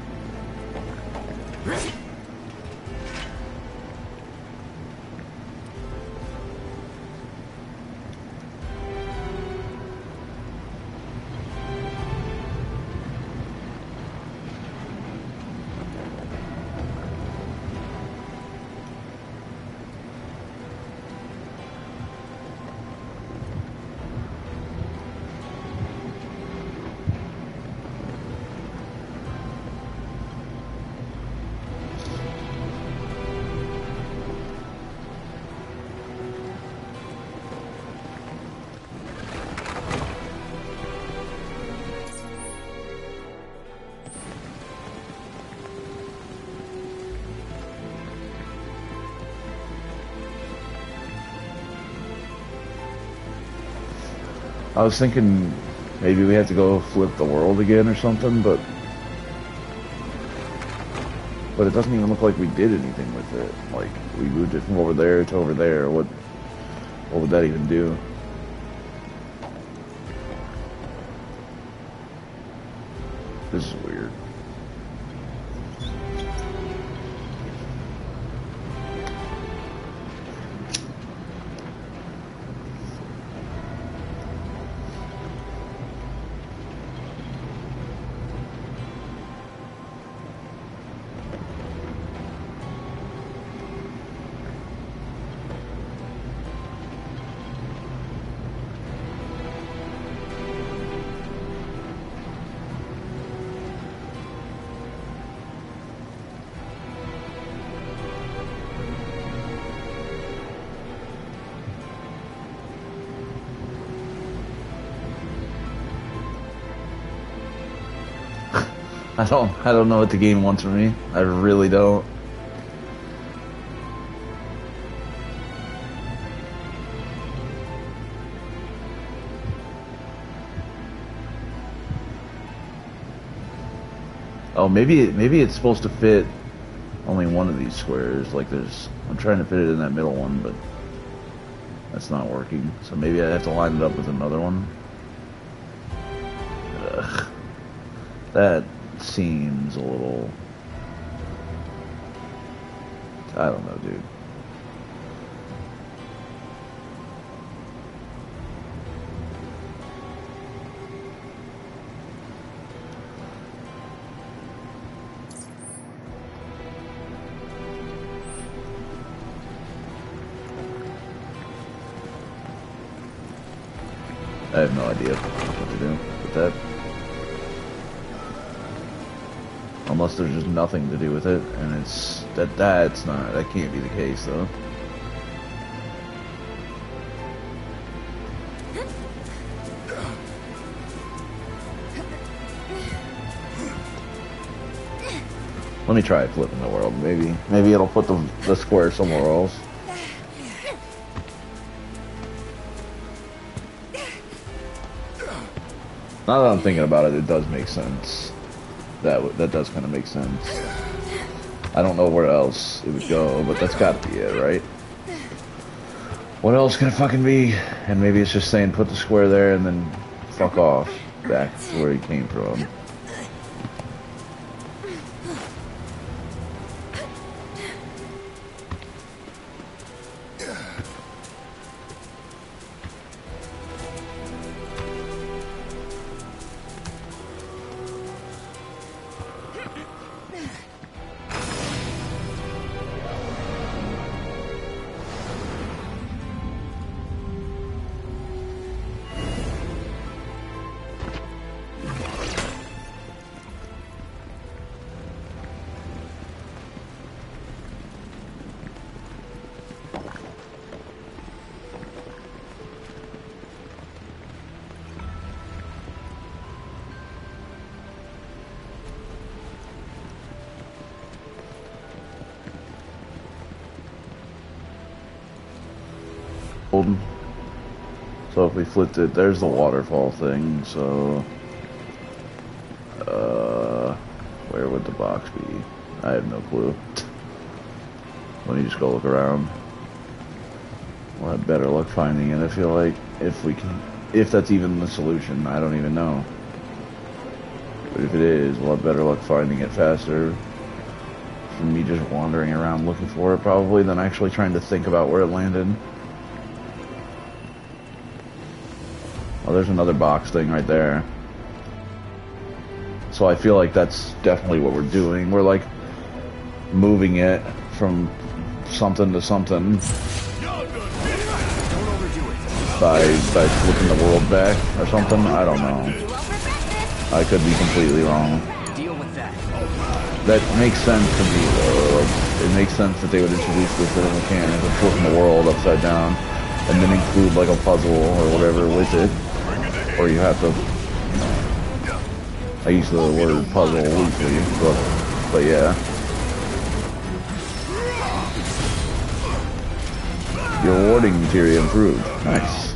Was thinking maybe we have to go flip the world again or something, but but it doesn't even look like we did anything with it. Like we moved it from over there to over there. What what would that even do? Don't I don't know what the game wants from me. I really don't. Oh, maybe maybe it's supposed to fit only one of these squares. Like there's, I'm trying to fit it in that middle one, but that's not working. So maybe I have to line it up with another one. Ugh. That seems a little. I don't know, dude. Nothing to do with it, and it's that that's not that can't be the case though. Let me try flipping the world. Maybe maybe it'll put the the square somewhere else. Now that I'm thinking about it, it does make sense. That that does kind of make sense. I don't know where else it would go, but that's got to be it, right? What else can it fucking be? And maybe it's just saying put the square there and then fuck off back to where he came from. Flipped it, there's the waterfall thing, so... Uh, where would the box be? I have no clue. Let me just go look around. We'll have better luck finding it, I feel like. If we can... If that's even the solution, I don't even know. But if it is, we'll have better luck finding it faster. From me just wandering around looking for it, probably, than actually trying to think about where it landed. Oh, there's another box thing right there. So I feel like that's definitely what we're doing. We're like moving it from something to something by by flipping the world back or something. I don't know. I could be completely wrong. That. That makes sense to me though. It makes sense that they would introduce this little mechanic of flipping the world upside down and then include like a puzzle or whatever with it. Or you have to I use the word puzzle loosely, but but yeah. Your warding materia improved. Nice.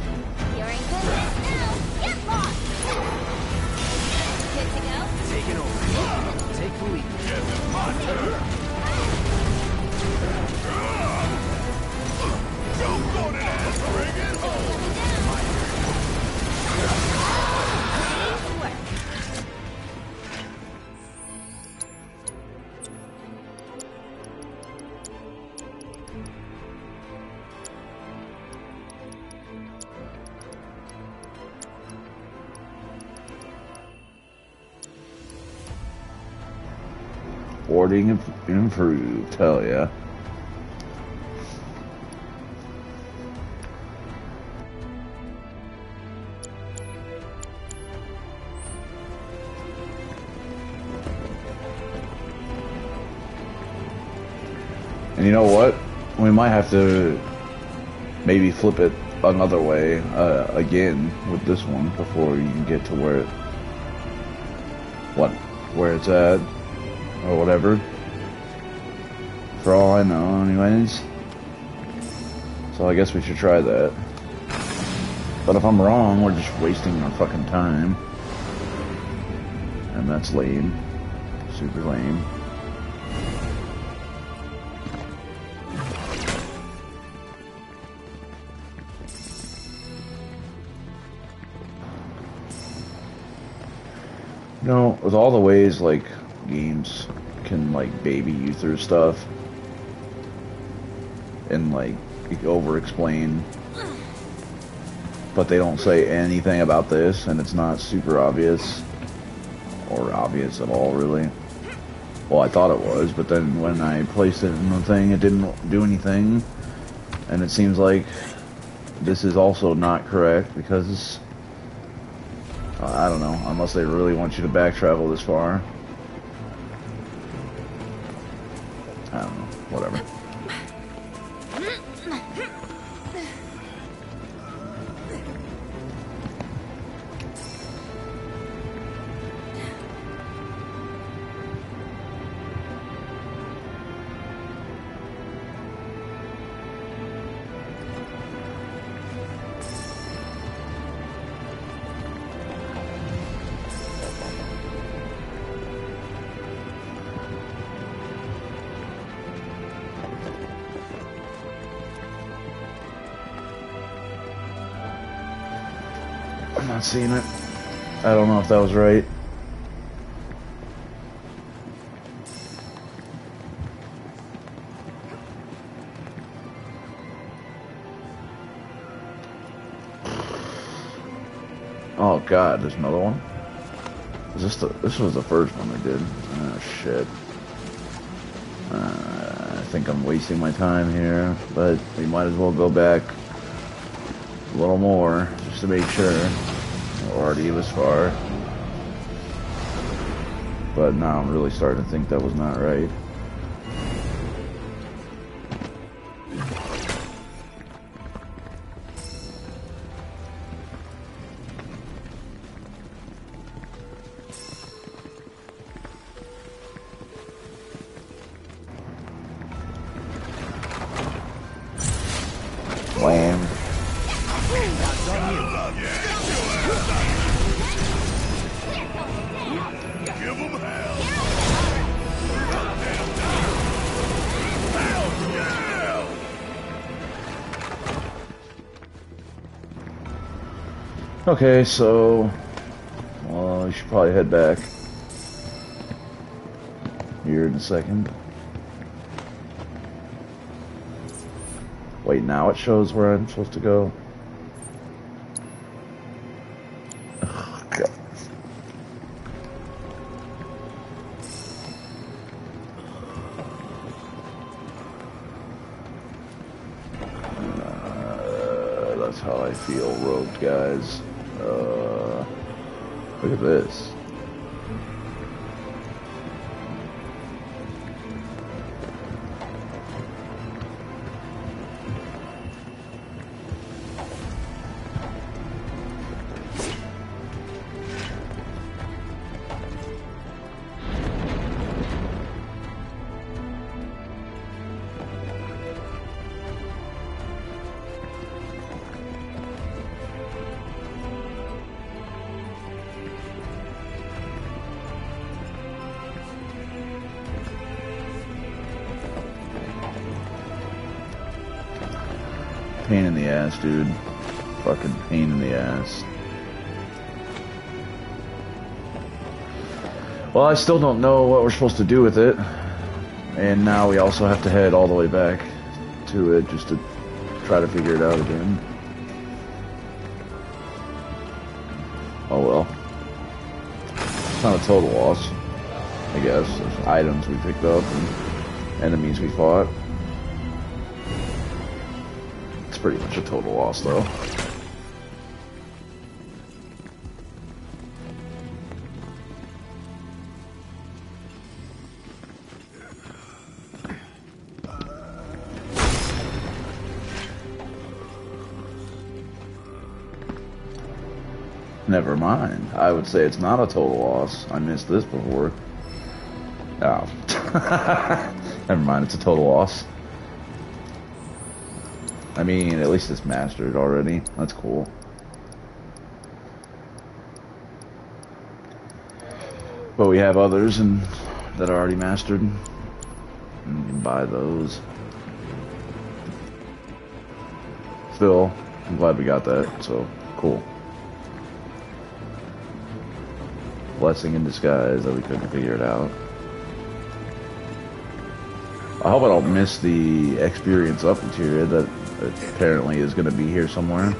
Improved. Hell yeah. And you know what? We might have to maybe flip it another way uh, again with this one before you can get to where it, what where it's at or whatever. For all I know, anyways. So I guess we should try that. But if I'm wrong, we're just wasting our fucking time. And that's lame. Super lame. You know, with all the ways like games can like baby you through stuff and like over explain but they don't say anything about this and it's not super obvious or obvious at all really well I thought it was but then when I placed it in the thing it didn't do anything and it seems like this is also not correct because uh, I don't know unless they really want you to back travel this far I don't know. Whatever. Seeing it. I don't know if that was right. Oh god, there's another one? Is this the this was the first one I did. Oh shit. Uh, I think I'm wasting my time here, but we might as well go back a little more just to make sure. Already this far. But now I'm really starting to think that was not right. Okay, so well, we should probably head back here in a second. Wait, now it shows where I'm supposed to go. Uh, look at this. Ass, dude. Fucking pain in the ass. Well, I still don't know what we're supposed to do with it. And now we also have to head all the way back to it just to try to figure it out again. Oh well. It's not a total loss, I guess. There's items we picked up and enemies we fought. Pretty much a total loss, though. Never mind. I would say it's not a total loss. I missed this before. Oh. Never mind, it's a total loss. I mean, at least it's mastered already. That's cool. But we have others and that are already mastered. And you can buy those. Still, I'm glad we got that, so cool. Blessing in disguise that we couldn't figure it out. I hope I don't miss the experience up materia that apparently is going to be here somewhere.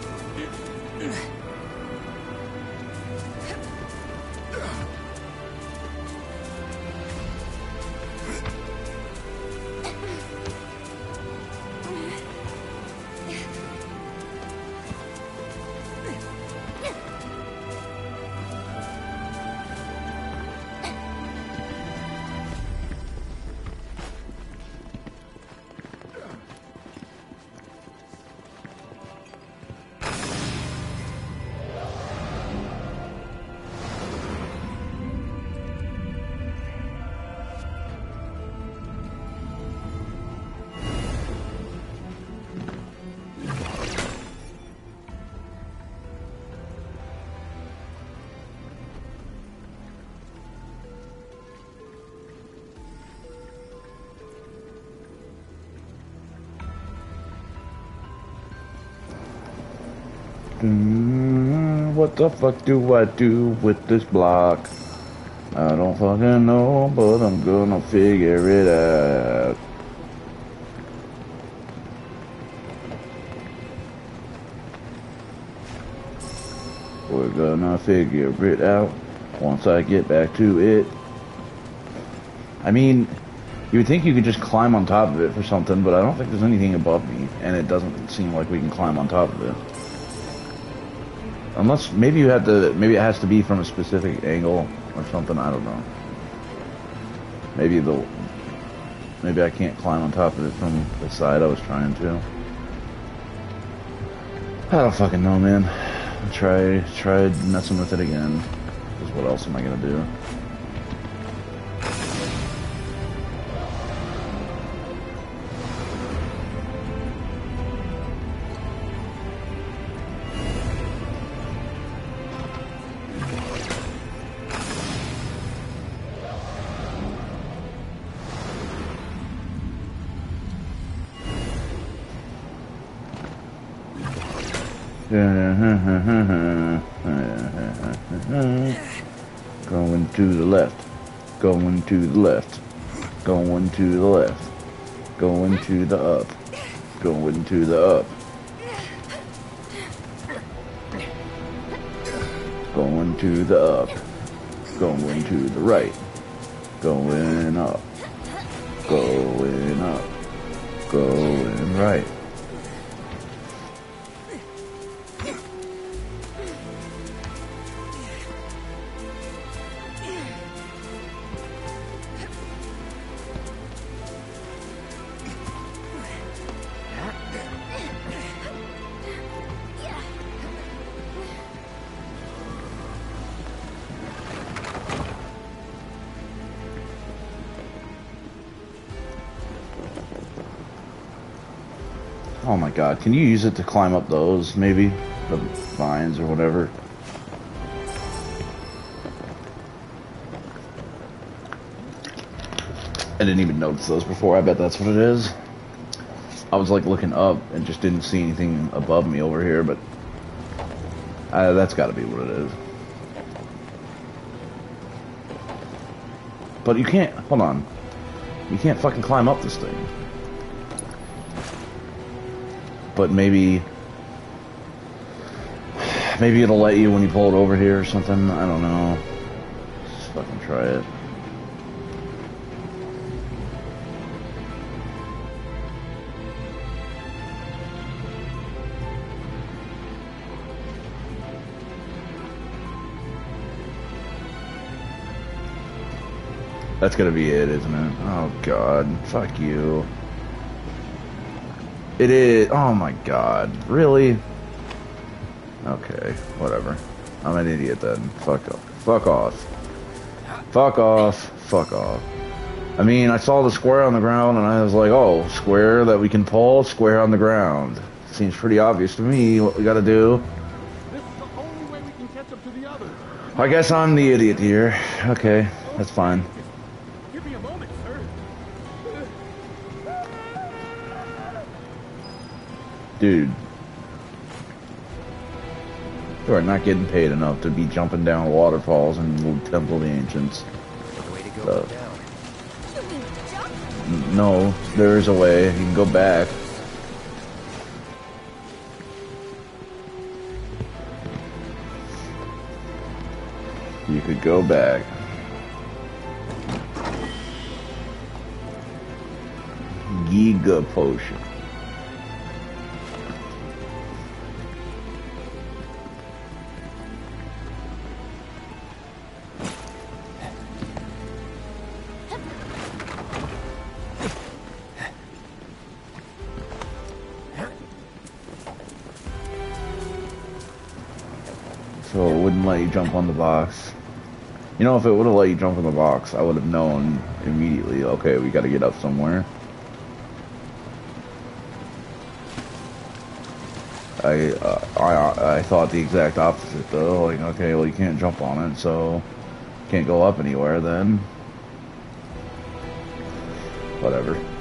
What the fuck do I do with this block? I don't fucking know, but I'm gonna figure it out. We're gonna figure it out once I get back to it. I mean, you would think you could just climb on top of it for something, but I don't think there's anything above me, and it doesn't seem like we can climb on top of it. Unless, maybe you have to, maybe it has to be from a specific angle or something, I don't know. Maybe the, maybe I can't climb on top of it from the side I was trying to. I don't fucking know, man. Try, try messing with it again. Because what else am I gonna do? Mm-hmm, mm-hmm, mm-hmm, going to the left. Going to the left. Going to the left. Going to the up. Going to the up. Going to the up. Going to the right. Going up. Can you use it to climb up those, maybe? The vines or whatever? I didn't even notice those before, I bet that's what it is. I was like looking up and just didn't see anything above me over here, but uh, that's gotta be what it is. But you can't, hold on. You can't fucking climb up this thing but maybe maybe it'll let you when you pull it over here or something. I don't know. Just fucking try it. That's gonna be it, isn't it? Oh god, fuck you. It is. Oh my god. Really? Okay, whatever. I'm an idiot then. Fuck off. Fuck off. Fuck off. Fuck off. I mean, I saw the square on the ground and I was like, oh, square that we can pull, square on the ground. Seems pretty obvious to me what we gotta do. I guess I'm the idiot here. Okay, that's fine. Dude. You are not getting paid enough to be jumping down waterfalls in the Temple of the Ancients. So, no, there is a way. You can go back. You could go back. Giga Potion. Jump on the box. You know, if it would have let you jump on the box, I would have known immediately, okay, we gotta get up somewhere. I, uh, I, I thought the exact opposite though, like, okay, well you can't jump on it, so can't go up anywhere then. Whatever.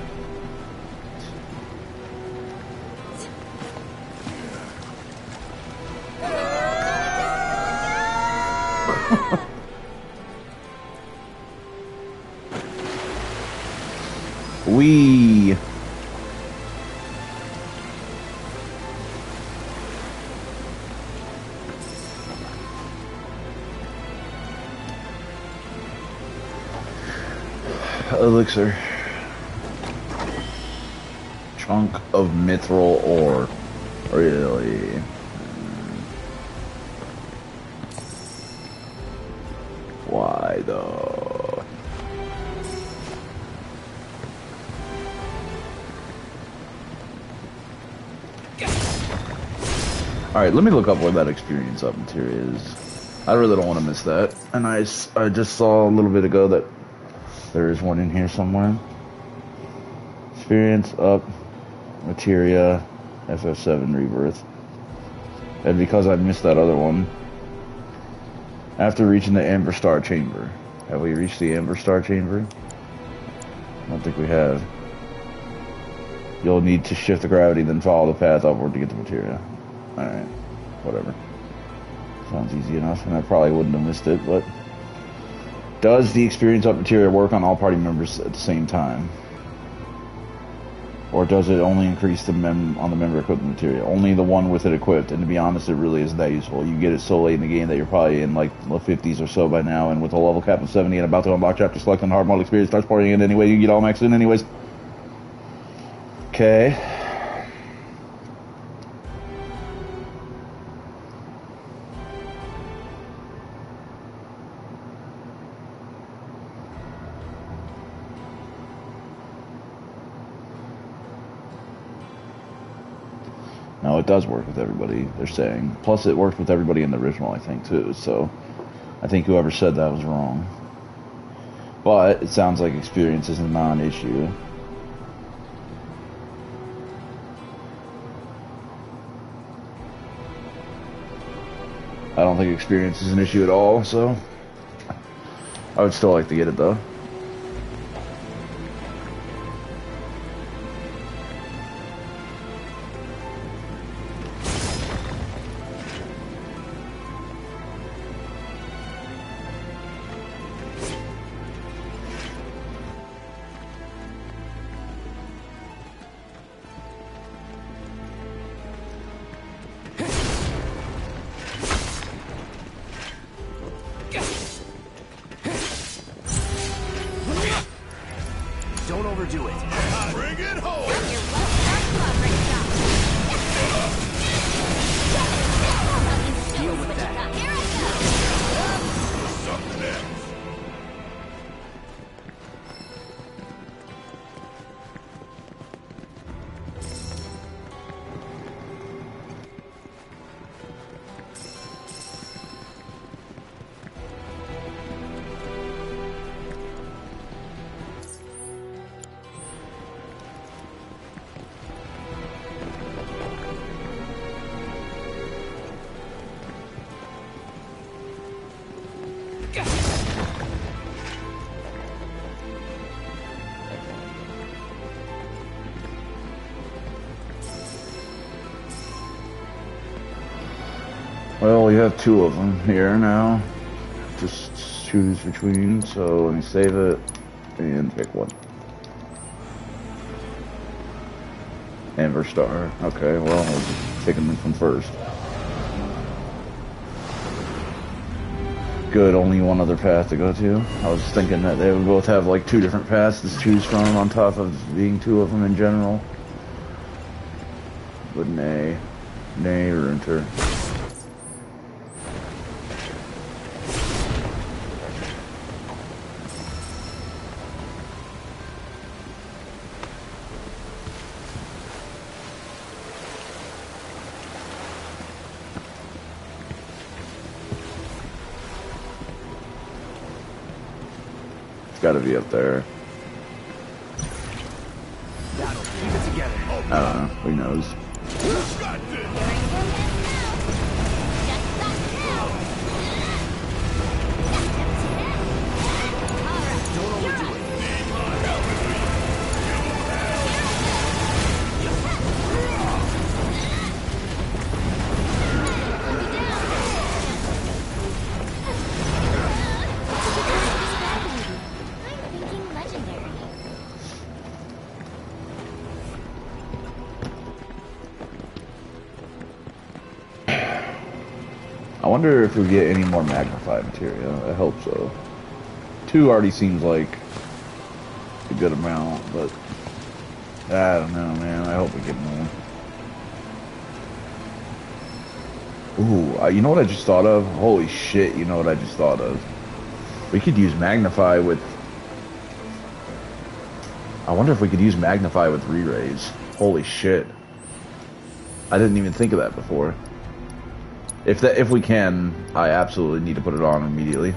Let me look up where that experience up materia is. I really don't want to miss that. And I, I just saw a little bit ago that there is one in here somewhere. Experience up materia FF7 rebirth. And because I missed that other one, after reaching the Amber Star Chamber. Have we reached the Amber Star Chamber? I don't think we have. You'll need to shift the gravity, then follow the path upward to get the materia. Alright. Whatever. Sounds easy enough, and I probably wouldn't have missed it, but... Does the experience up materia work on all party members at the same time? Or does it only increase the mem on the member equipped materia? Only the one with it equipped, and to be honest, it really isn't that useful. You get it so late in the game that you're probably in like the 50s or so by now, and with a level cap of 70 and about to unlock chapter select on hard mode experience starts partying in anyway, you get all maxed in anyways. Okay. Does work with everybody, they're saying. Plus, it worked with everybody in the original, I think, too. So, I think whoever said that was wrong. But, it sounds like experience is a non issue. I don't think experience is an issue at all, so. I would still like to get it, though. Overdo it. Bring it home! We have two of them here now. Just choose between, so let me save it and pick one. Amber Star. Okay, well, I'll take them from first. Good, only one other path to go to. I was thinking that they would both have like two different paths to choose from on top of being two of them in general. But nay. Nay or enter. Gotta be up there. If we get any more Magnify materia. I hope so. Two already seems like a good amount, but I don't know, man. I hope we get more. Ooh, uh, you know what I just thought of? Holy shit, you know what I just thought of? We could use Magnify with... I wonder if we could use Magnify with re-raise. Holy shit. I didn't even think of that before. If that, if we can, I absolutely need to put it on immediately.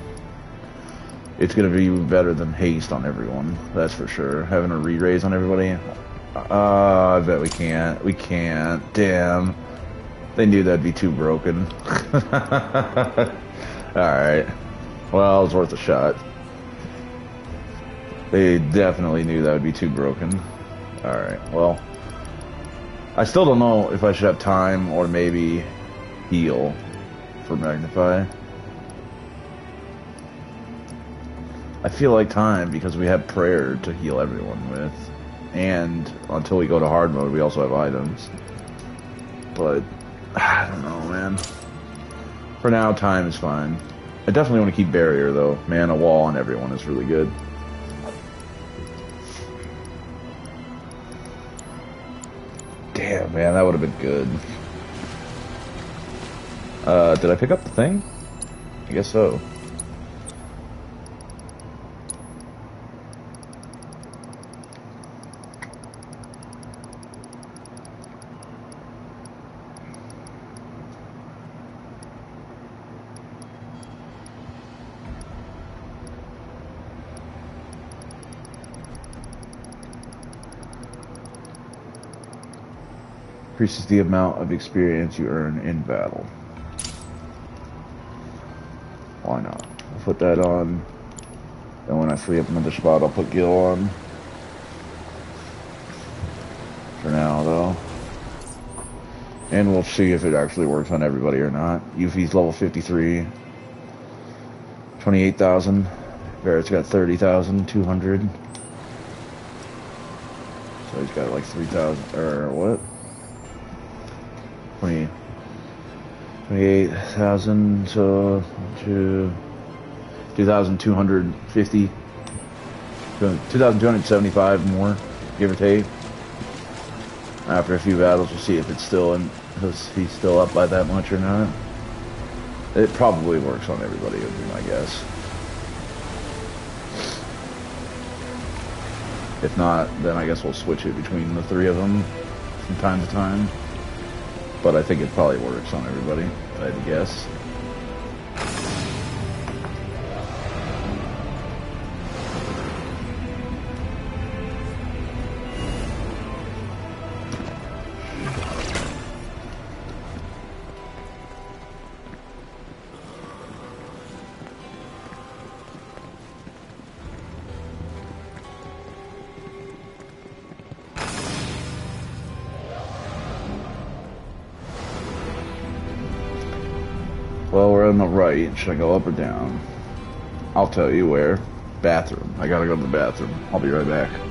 It's gonna be better than haste on everyone, that's for sure. Having a re-raise on everybody, uh, I bet we can't. We can't. Damn, they knew that'd be too broken. All right, well, it's worth a shot. They definitely knew that would be too broken. All right, well, I still don't know if I should have time or maybe heal for Magnify. I feel like time because we have prayer to heal everyone with. And until we go to hard mode, we also have items. But, I don't know, man. For now, time is fine. I definitely want to keep barrier, though. Man, a wall on everyone is really good. Damn, man, that would have been good. Uh, did I pick up the thing? I guess so. Increases the amount of experience you earn in battle. Put that on. And when I free up another spot, I'll put Gil on. For now, though. And we'll see if it actually works on everybody or not. Yuffie's level 53. 28,000. Barret's got 30,200. So he's got like 3,000, or what? 20, 28,000 to, to 2,250. 2,275 more, give or take. After a few battles, we'll see if it's still in, if he's still up by that much or not. It probably works on everybody, would be my guess. If not, then I guess we'll switch it between the three of them from time to time. But I think it probably works on everybody, I'd guess. On the right. Should I go up or down? I'll tell you where. Bathroom. I gotta go to the bathroom. I'll be right back.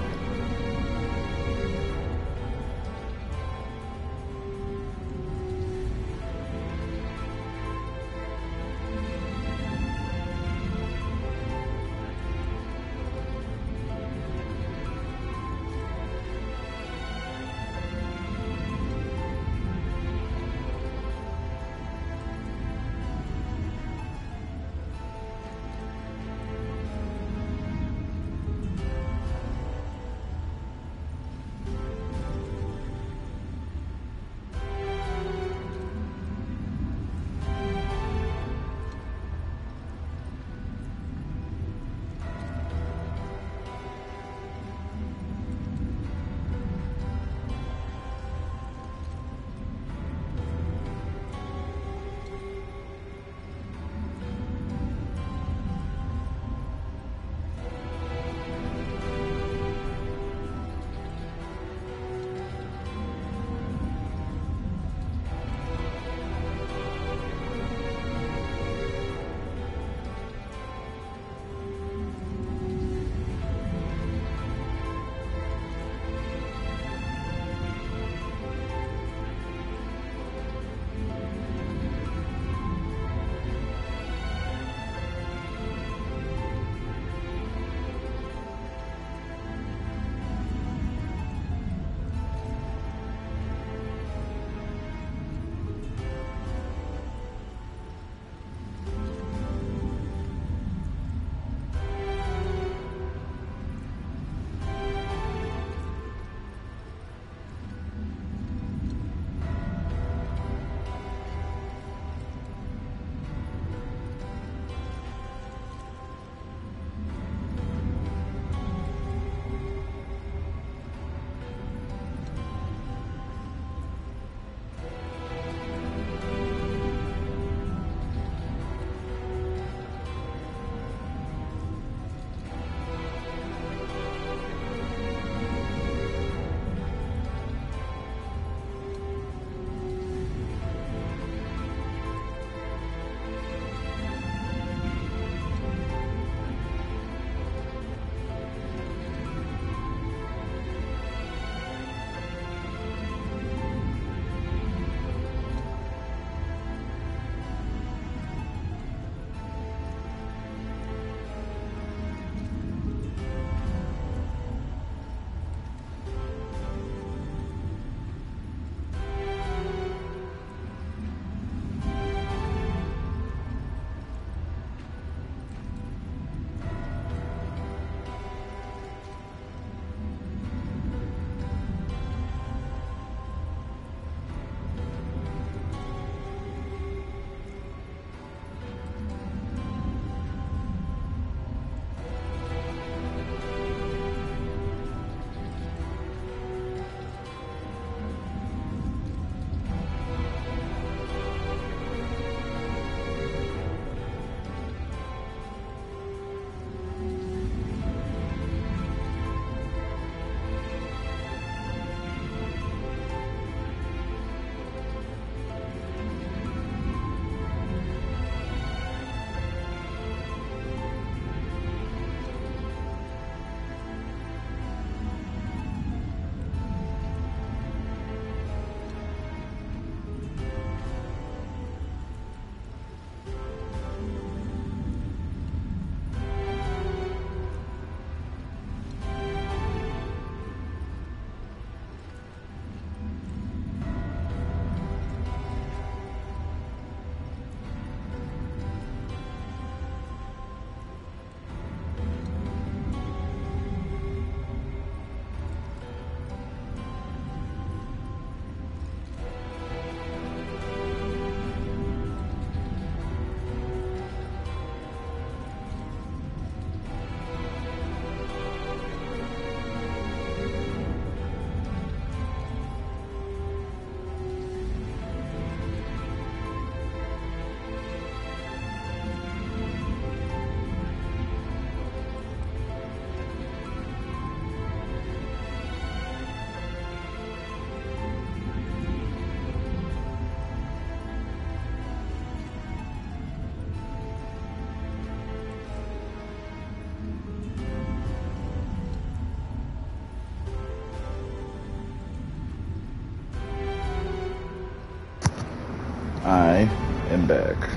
Back.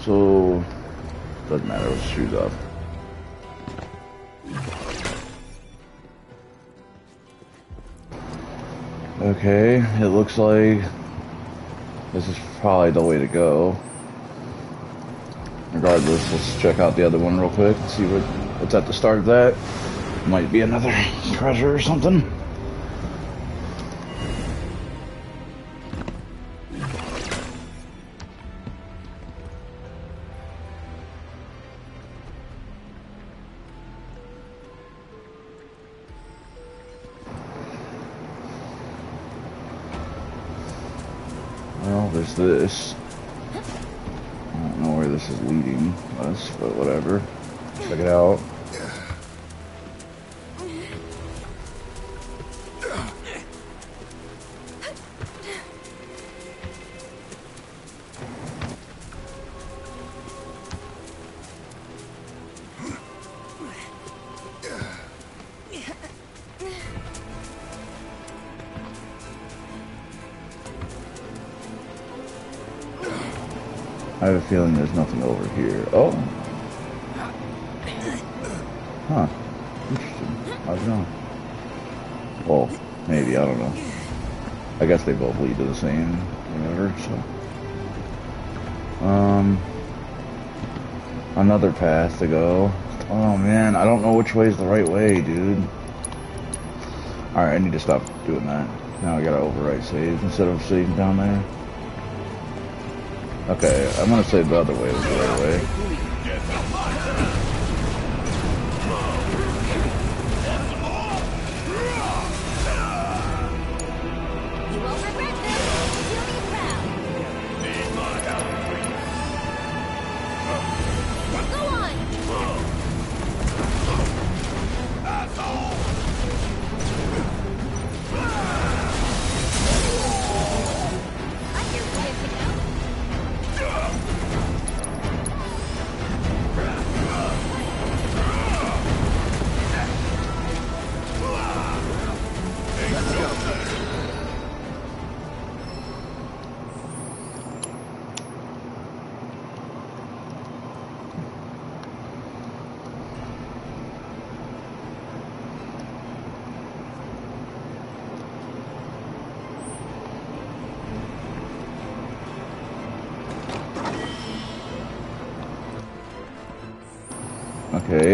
So, doesn't matter, let's shoes off. Okay, it looks like this is probably the way to go. Regardless, let's check out the other one real quick, see what, what's at the start of that. Might be another treasure or something. Another path to go. Oh man, I don't know which way is the right way, dude. Alright, I need to stop doing that. Now I gotta overwrite save instead of saving down there. Okay, I'm gonna say the other way the way.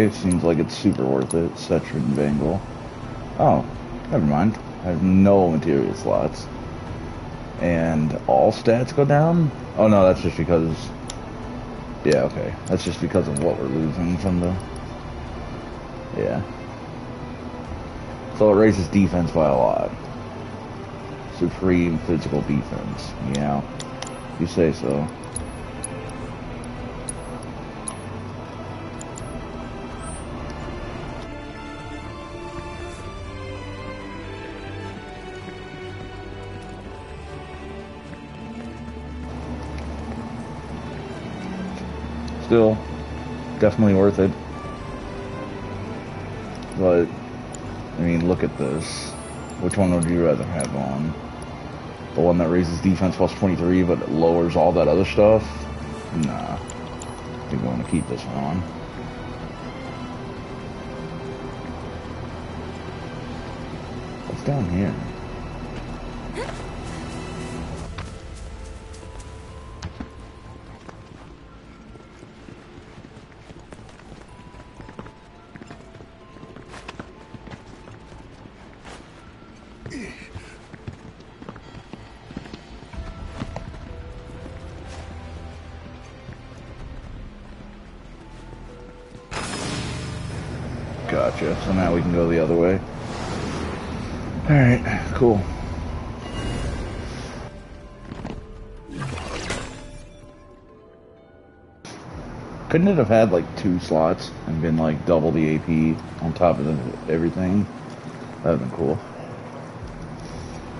It seems like it's super worth it. Cetrin Bangle. Oh, never mind. I have no materia slots. And all stats go down? Oh no, that's just because... Yeah, okay. That's just because of what we're losing from the... Yeah. So it raises defense by a lot. Supreme physical defense. Yeah. You say so. Still, definitely worth it. But, I mean, look at this. Which one would you rather have on? The one that raises defense plus 23 but lowers all that other stuff? Nah. I think I want to keep this one on. What's down here? Couldn't it have had like two slots and been like double the AP on top of the, everything? That would have been cool.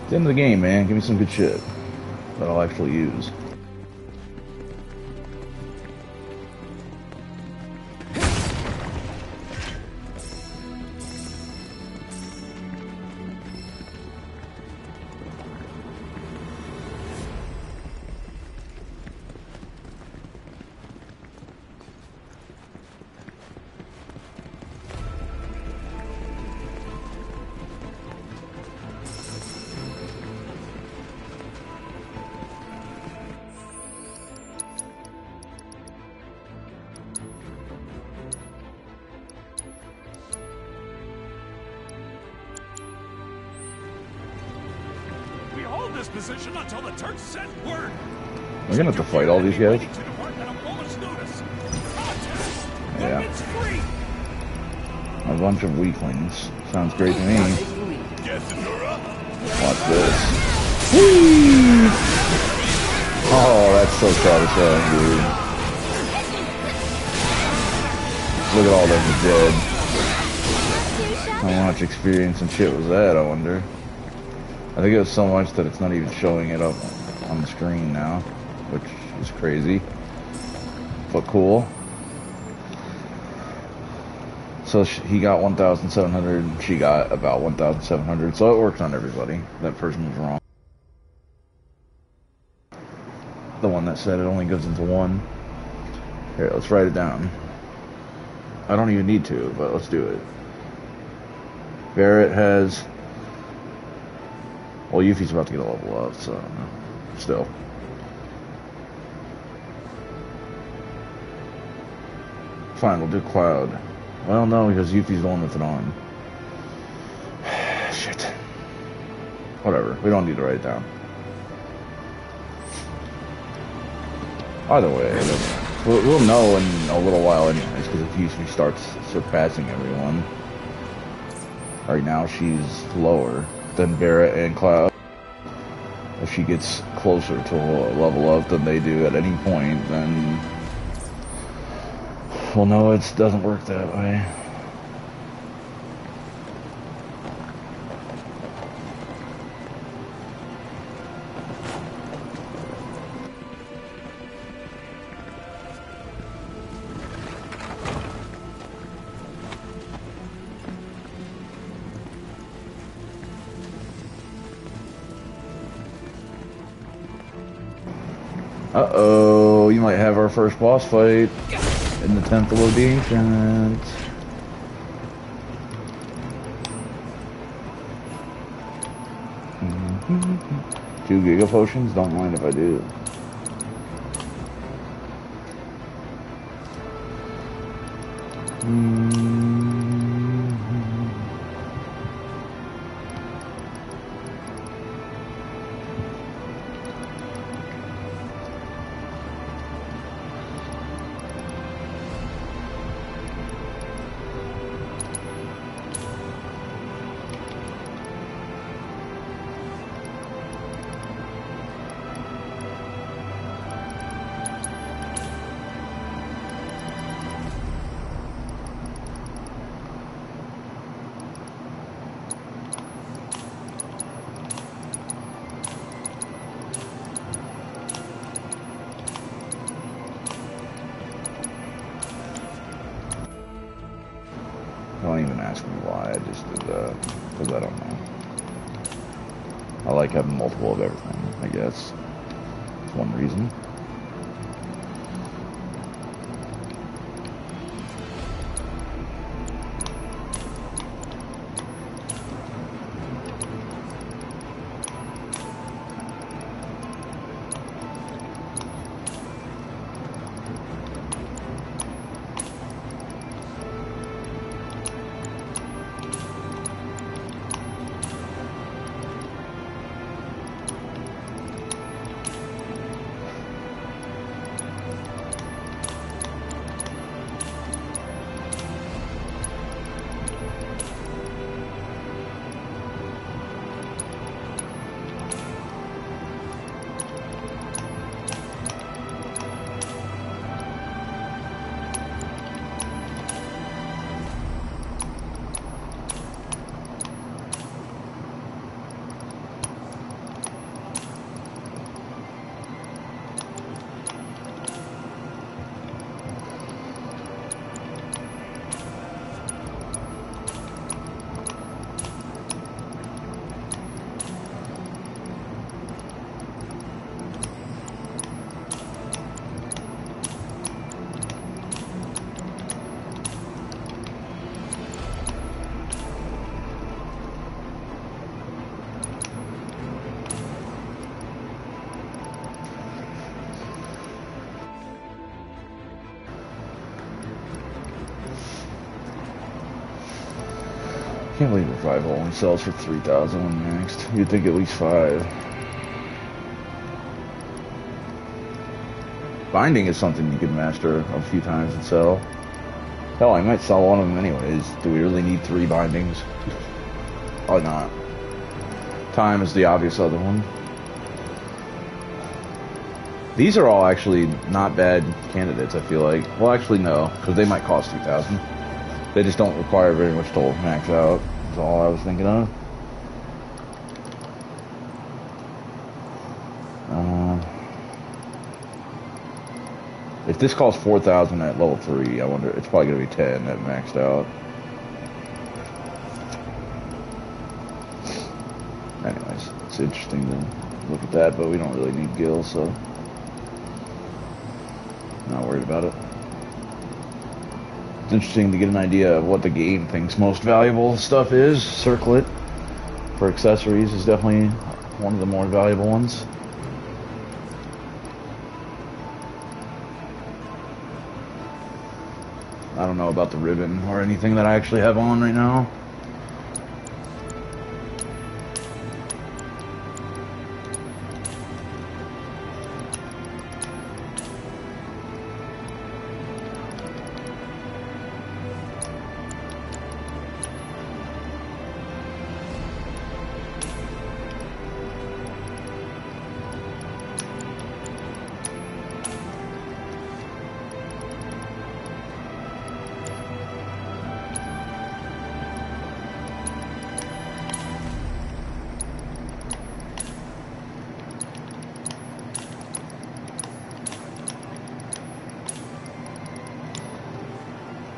It's the end of the game, man. Give me some good shit that I'll actually use. This position until the Turks send word. We're gonna have to fight all these guys. Waiting to depart at a moment's notice. Contact! Yeah. A bunch of weaklings. Sounds great to me. Watch this. Whee! Oh, that's so satisfying, dude. Look at all them dead. How much experience and shit was that, I wonder? I think it was so much that it's not even showing it up on the screen now, which is crazy. But cool. So he got 1,700, and she got about 1,700, so it worked on everybody. That person was wrong. The one that said it only goes into one. Here, let's write it down. I don't even need to, but let's do it. Barret has... Well, Yuffie's about to get a level up, so... Still. Fine, we'll do Cloud. Well, no, because Yuffie's the one with it on. Shit. Whatever. We don't need to write it down. Either way, we'll, we'll know in a little while anyways, because if Yuffie starts surpassing everyone. Right now, she's lower than Barret and Cloud. If she gets closer to a level up than they do at any point, then we'll know it doesn't work that way. First boss fight in the Temple of the Ancient. Mm-hmm. Two Giga Potions? Don't mind if I do. only sells for 3,000 on next. You'd think at least five. Binding is something you could master a few times and sell. Hell, I might sell one of them anyways. Do we really need three bindings? Probably not. Time is the obvious other one. These are all actually not bad candidates, I feel like. Well, actually, no, because they might cost 2000 They just don't require very much to max out. All I was thinking of. Uh, if this costs 4000 at level 3, I wonder, it's probably going to be 10 at maxed out. Anyways, it's interesting to look at that, but we don't really need gil, so... Not worried about it. Interesting to get an idea of what the game thinks most valuable stuff is. Circlet for accessories is definitely one of the more valuable ones. I don't know about the ribbon or anything that I actually have on right now.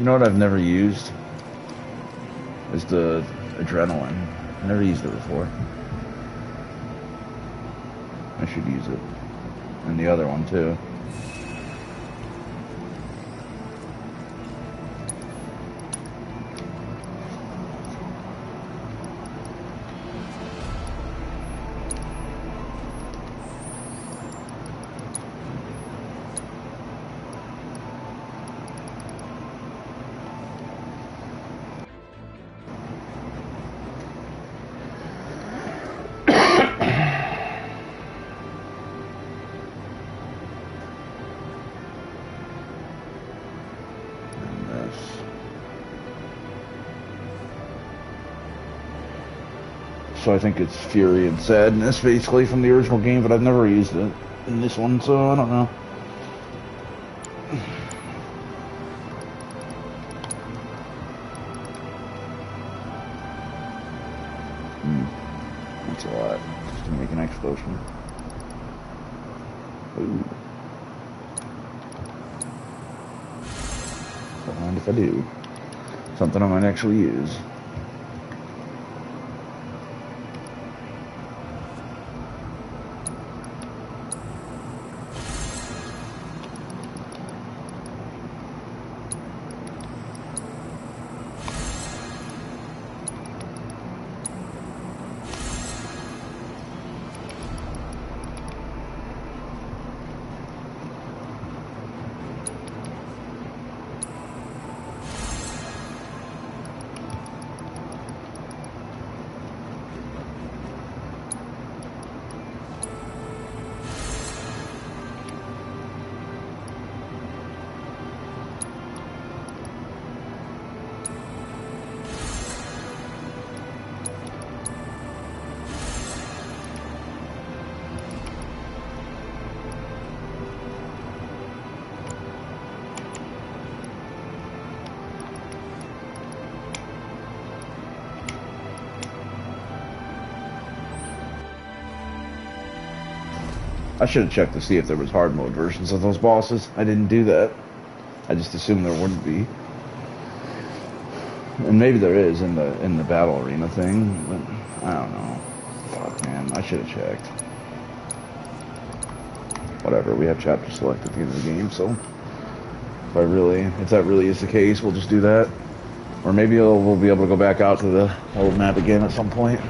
Know what I've never used? Is the adrenaline. I never used it before. I should use it. And the other one too. I think it's Fury and Sadness basically from the original game, but I've never used it in this one, so I don't know. Hmm. That's a lot. Just to make an explosion. Ooh. Don't mind if I do. Something I might actually use. Should have checked to see if there was hard mode versions of those bosses. I didn't do that. I just assumed there wouldn't be. And maybe there is in the in the battle arena thing, but I don't know. Fuck man, I should have checked. Whatever, we have chapter select at the end of the game, so if I really if that really is the case, we'll just do that. Or maybe we'll, we'll be able to go back out to the old map again at some point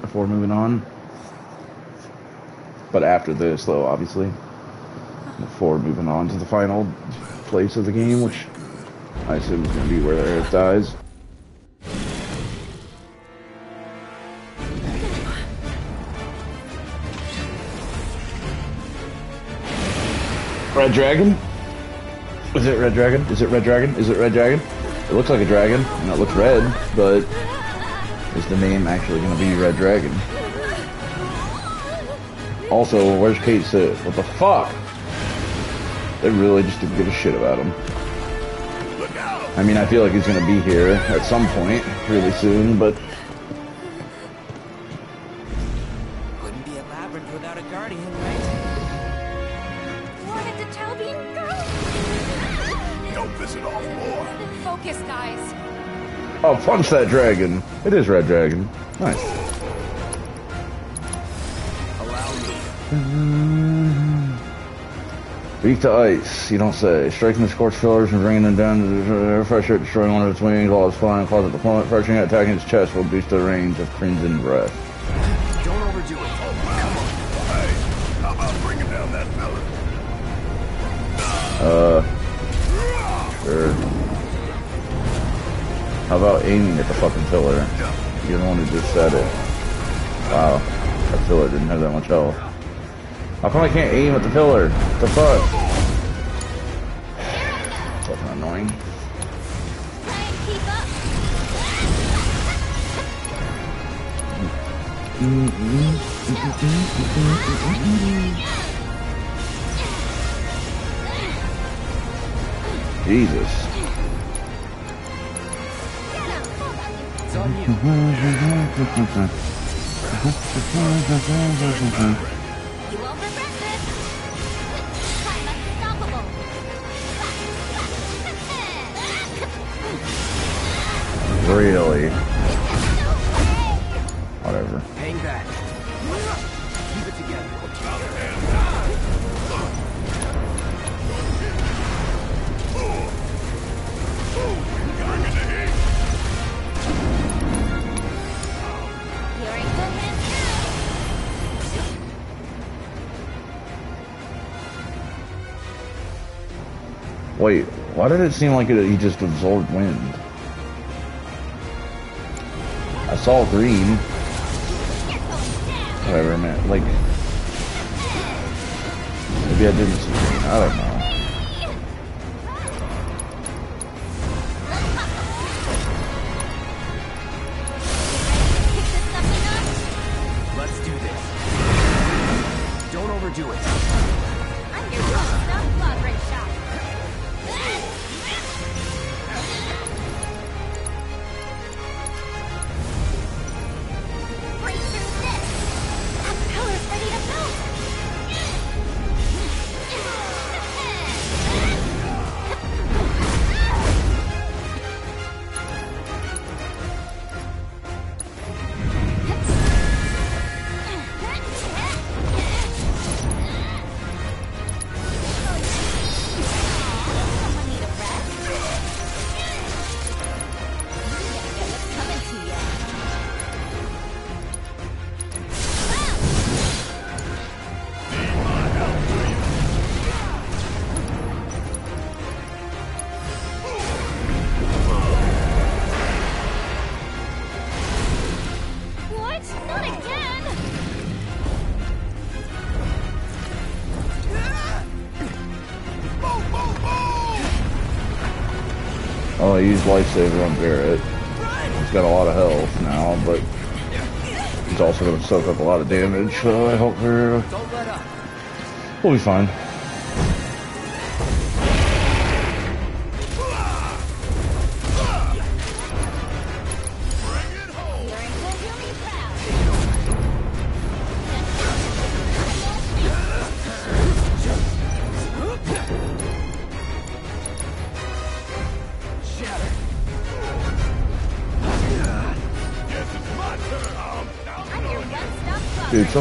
before moving on. But after this, though, obviously, before moving on to the final place of the game, which I assume is going to be where Aerith dies. Red Dragon? Is it Red Dragon? Is it Red Dragon? Is it Red Dragon? It looks like a dragon, and it looks red, but is the name actually going to be Red Dragon? Also, where's Cait Sith? What the fuck? They really just didn't give a shit about him. I mean, I feel like he's going to be here at some point, really soon, but Wouldn't be a labyrinth without a guardian, right? Wanted to tell being girl. Don't visit off more. Focus, guys. oh, punch that dragon! It is Red Dragon. Nice. Weak to ice, you don't say. Striking the scorched pillars and bringing them down to the air pressure, destroying one of its wings while it's flying across the deployment, crushing it, attacking its chest will boost the range of Crimson Breath. Don't overdo it. Come on. Hey, how about bringing down that fella? Uh, sure. How about aiming at the fucking pillar? You're the one who just said it. Wow, that pillar didn't have that much health. How probably can't aim at the pillar? What the fuck? Fucking annoying. Jesus. It's on. You Really? Whatever. Hang back. Keep it together. You're in good hands. Wait, why did it seem like it, he just absorbed wind? I all green. Whatever, man. Like, maybe I didn't see green. I don't know. Used lifesaver on Barret. He's got a lot of health now, but he's also going to soak up a lot of damage. So I hope we're up. Uh, we'll be fine.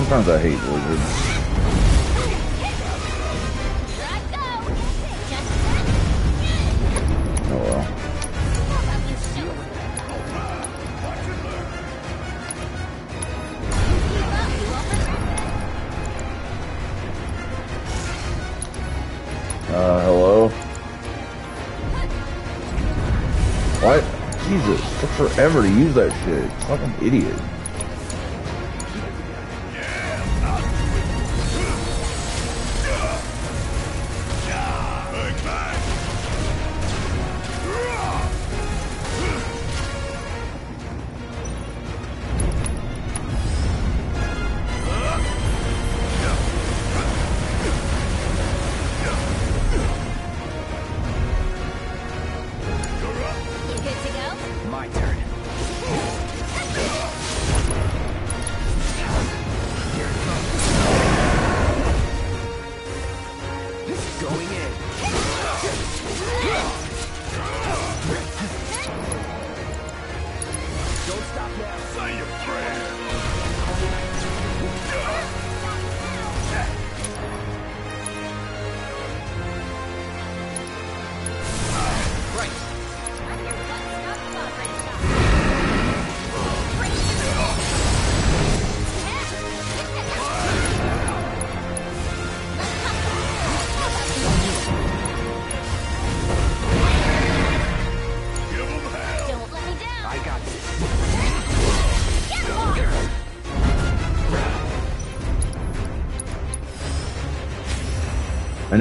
Oh, uh, hello? What? Jesus, took forever to use that shit. Fucking idiot.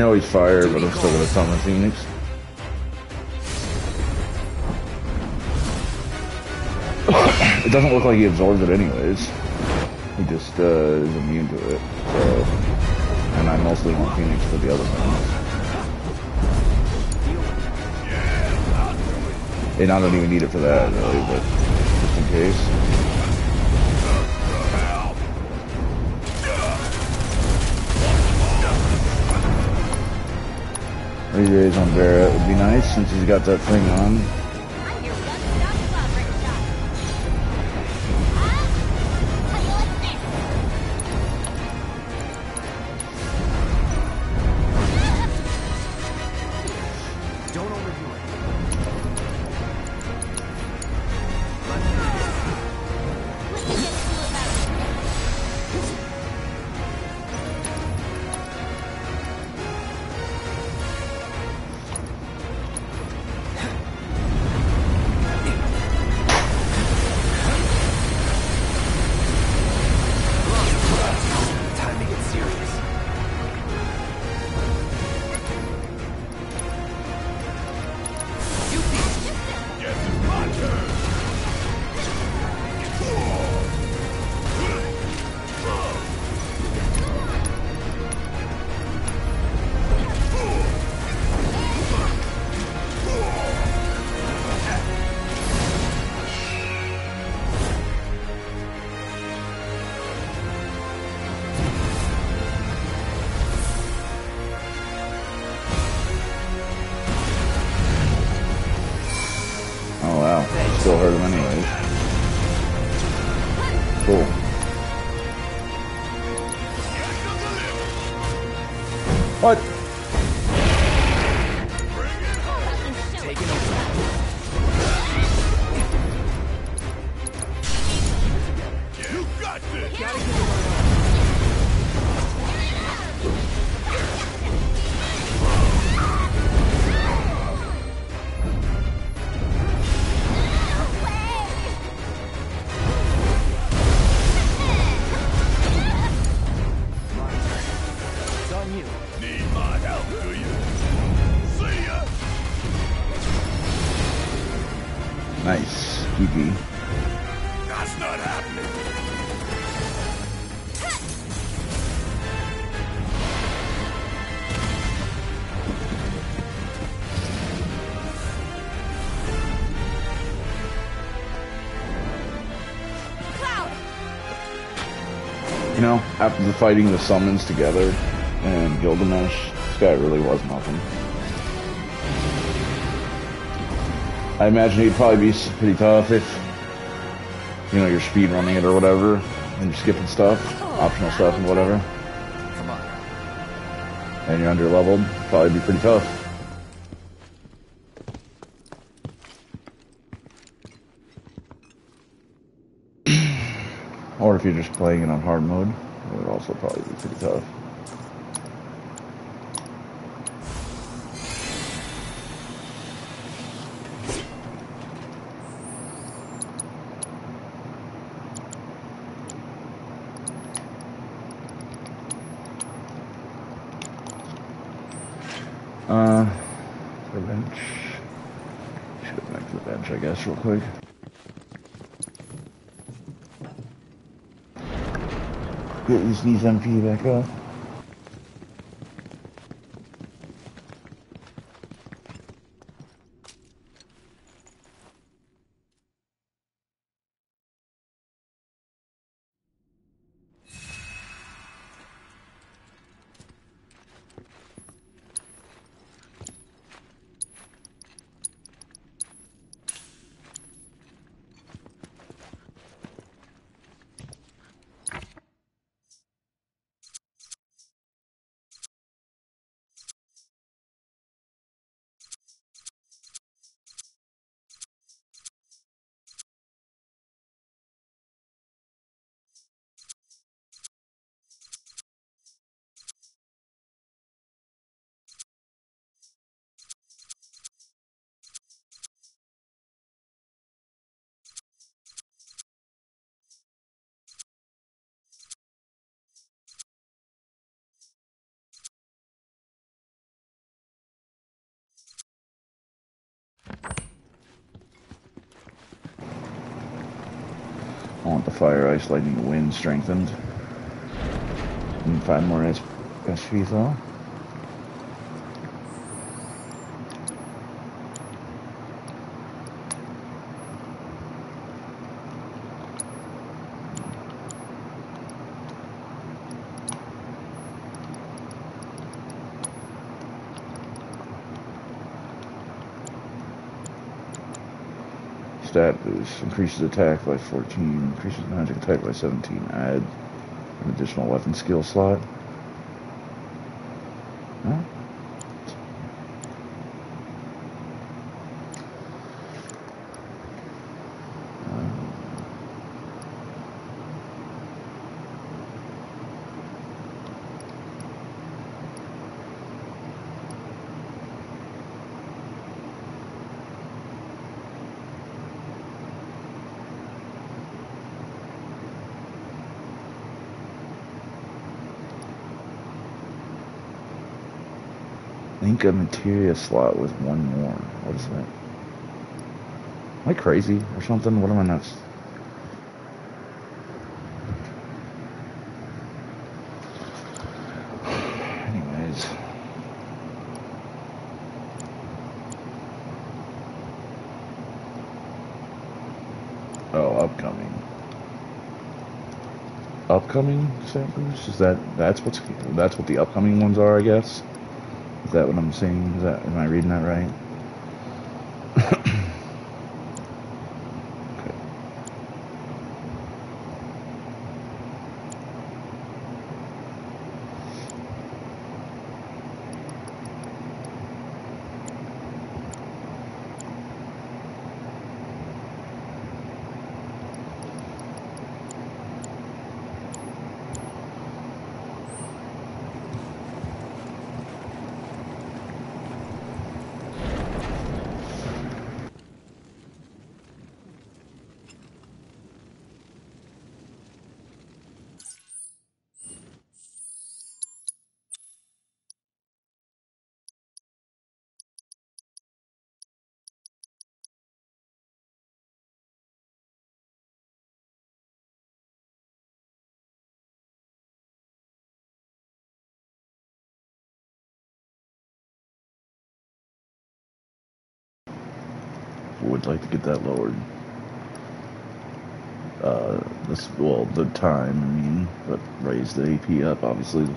Know he's fire, but I'm still gonna summon Phoenix. it doesn't look like he absorbs it anyways. He just uh, is immune to it. So, and I mostly want Phoenix for the other things. And I don't even need it for that, really, but just in case. Three days on It would be nice since he's got that thing on. Fighting the summons together and Gilgamesh, this guy really was nothing. I imagine he'd probably be pretty tough if, you know, you're speed running it or whatever, and you're skipping stuff, optional stuff and whatever. Come on. And you're under leveled, probably be pretty tough. or if you're just playing it on hard mode. Would also probably be pretty tough. Uh, the bench. Should have back to the bench, I guess, real quick. Get these knees MP back up. Ice, lightning, wind strengthened. And five more SP though. Stat boost. Increases attack by 14. Increases magic attack by 17. Add an additional weapon skill slot. A materia slot with one more. What is that? Am I crazy or something? What am I nuts? Anyways. Oh, upcoming. Upcoming samples? Is that that's what's that's what the upcoming ones are, I guess? Is that what I'm seeing? Is that am I reading that right? Get that lowered. Uh, this well the time I mean, but raise the AP up obviously.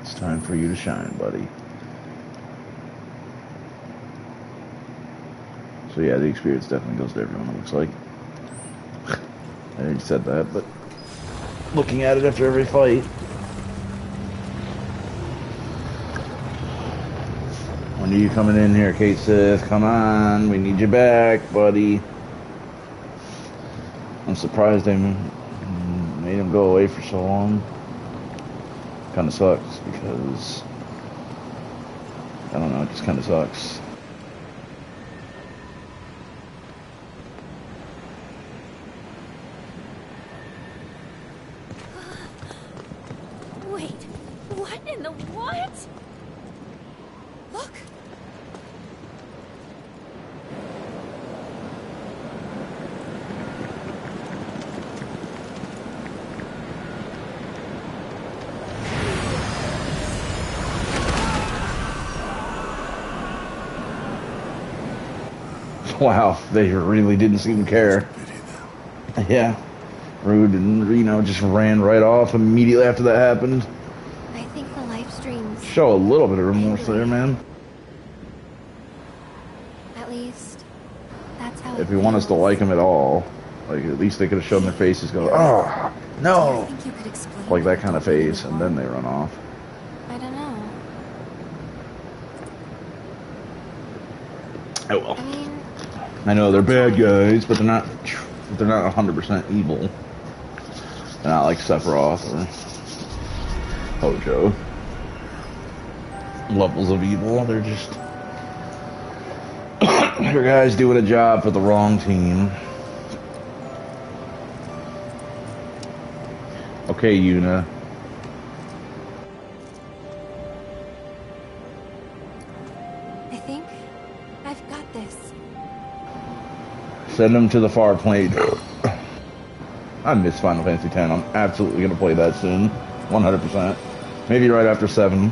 It's time for you to shine, buddy. So yeah, the experience definitely goes to everyone, it looks like. I already said that, but looking at it after every fight. When are you coming in here, Cait? Come on, we need you back, buddy. I'm surprised they made him go away for so long kind of sucks because I don't know, it just kind of sucks. Wait, what in the what? Look! Wow, they really didn't seem to care. Yeah. Rude and Reno just ran right off immediately after that happened. I think the live streams, Show a little bit of remorse there, man. at least, that's how If it you want us to like them at all, like at least they could have shown their faces go, oh, no. I think you could explain Like that kind of face, and then they run off. I don't know. Oh well. I mean, I know they're bad guys, but they're not. They're not 100% evil. They're not like Sephiroth or Hojo. Levels of evil. They're just. they're guys doing a job for the wrong team. Okay, Yuna. Send them to the far plane. I miss Final Fantasy X. I'm absolutely going to play that soon. 100%. Maybe right after 7.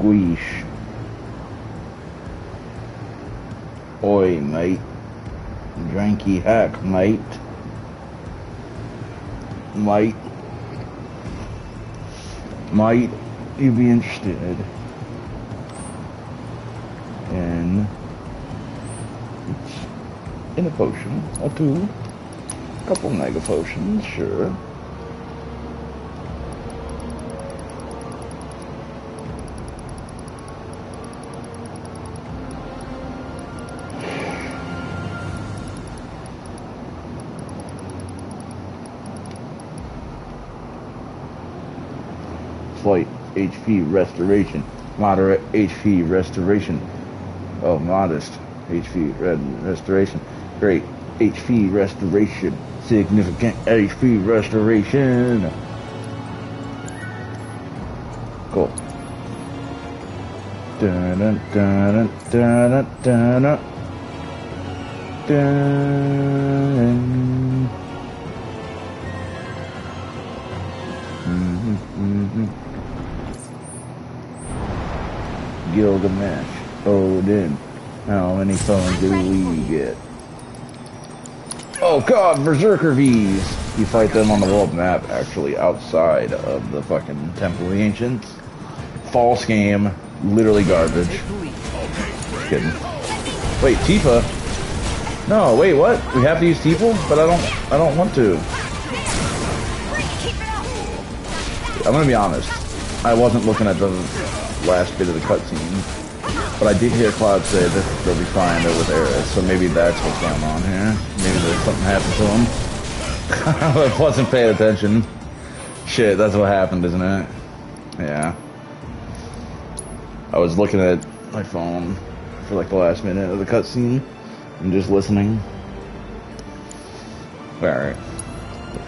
Guiche. Oi, mate. Drinky hack, mate. Mate. Might you be interested in in a potion or two? A couple mega potions, sure. HP restoration. Moderate HP restoration. Oh, modest HP restoration. Great HP restoration. Significant HP restoration. Cool. Dun dun dun dun dun dun dun. Dun. Gilgamesh, Odin. Oh, How many phones do we get? Oh god, Berserker V's! You fight them on the world map, actually, outside of the fucking Temple of the Ancients. False game, literally garbage. Just kidding. Wait, Tifa? No, wait, what? We have to use Tifa? But I don't, I don't want to. I'm gonna be honest. I wasn't looking at the last bit of the cutscene, but I did hear Cloud say that they'll be fine there with Aerith, so maybe that's what's going on here. Maybe there's something happened to him. I wasn't paying attention. Shit, that's what happened, isn't it? Yeah. I was looking at my phone for like the last minute of the cutscene and just listening. Alright.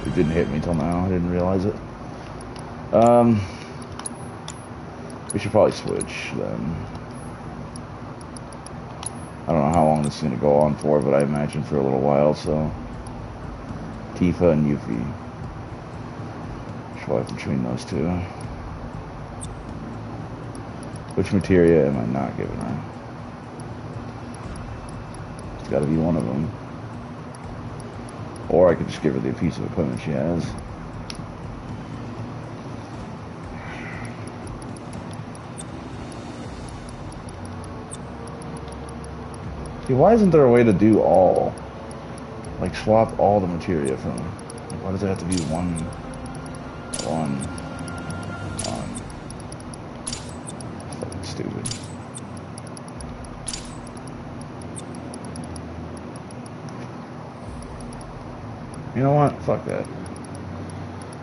It didn't hit me till now. I didn't realize it. Um, we should probably switch then. I don't know how long this is going to go on for, but I imagine for a little while, so. Tifa and Yuffie. Swipe between those two. Which materia am I not giving her? It's got to be one of them. Or I could just give her the piece of equipment she has. See, why isn't there a way to do all? Like swap all the materia from? Like, why does it have to be one, one, one? Fucking stupid. You know what? Fuck that.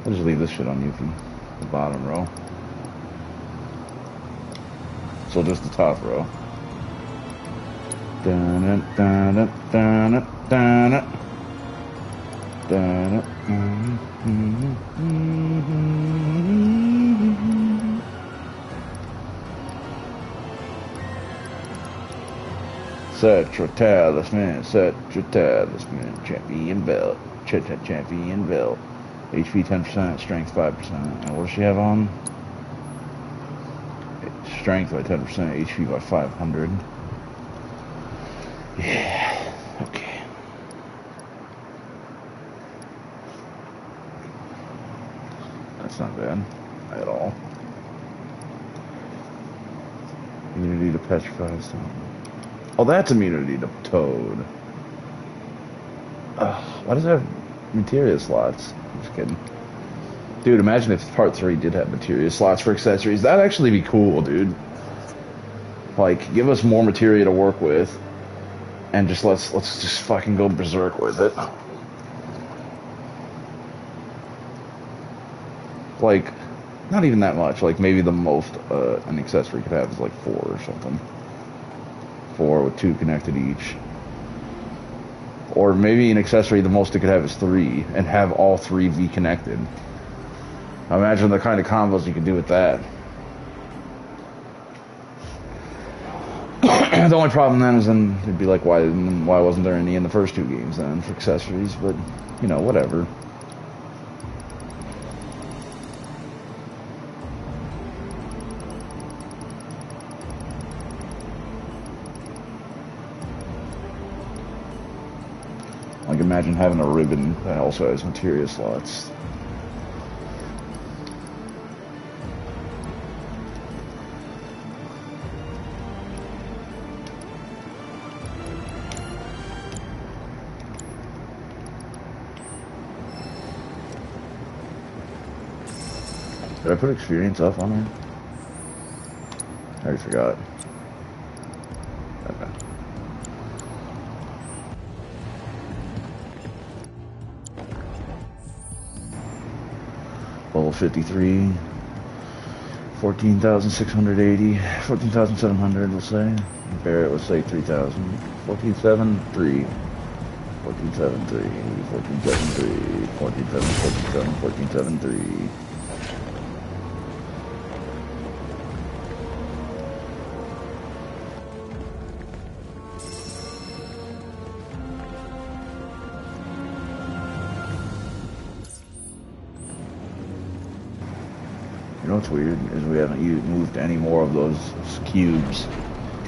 I'll just leave this shit on Yuffie. The bottom row. So just the top row. Dun dun dun dun dun dun Set your talisman, set your talisman, champion belt, ch ch champion belt. HP 10%, strength 5%. And what does she have on? Strength by 10%, HP by 500. Yeah, okay. That's not bad at all. Immunity to petrified stone. Oh, that's immunity to toad. Why does it have materia slots? I'm just kidding. Dude, imagine if part 3 did have materia slots for accessories. That'd actually be cool, dude. Like, give us more materia to work with and just let's let's just fucking go berserk with it. Like, not even that much. Like maybe the most uh, an accessory could have is like four or something. Four with two connected each. Or maybe an accessory the most it could have is three, and have all three be connected. Imagine the kind of combos you could do with that. the only problem then is then it'd be like, why why wasn't there any in the first two games then for accessories? But you know, whatever. Like imagine having a ribbon that also has materia slots. Did I put experience up on her? I already forgot. Level 53. 14,680. 14,700, we'll say. Barret, let's say 3,000. 14,703. 1473, 1473, 1477, 1473. You know what's weird is we haven't used, moved any more of those cubes,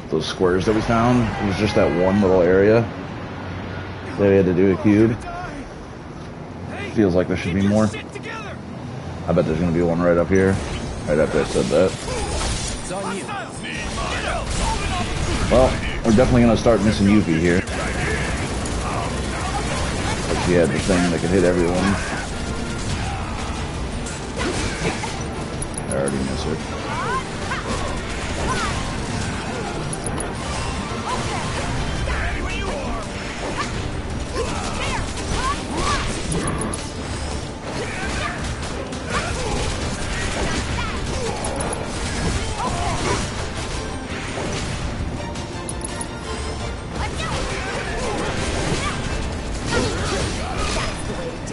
those squares that we found. It was just that one little area that we had to do a cube. Feels like there should be more. I bet there's gonna be one right up here, right after I said that. Well, we're definitely gonna start missing Yuffie here. Like she had the thing that could hit everyone.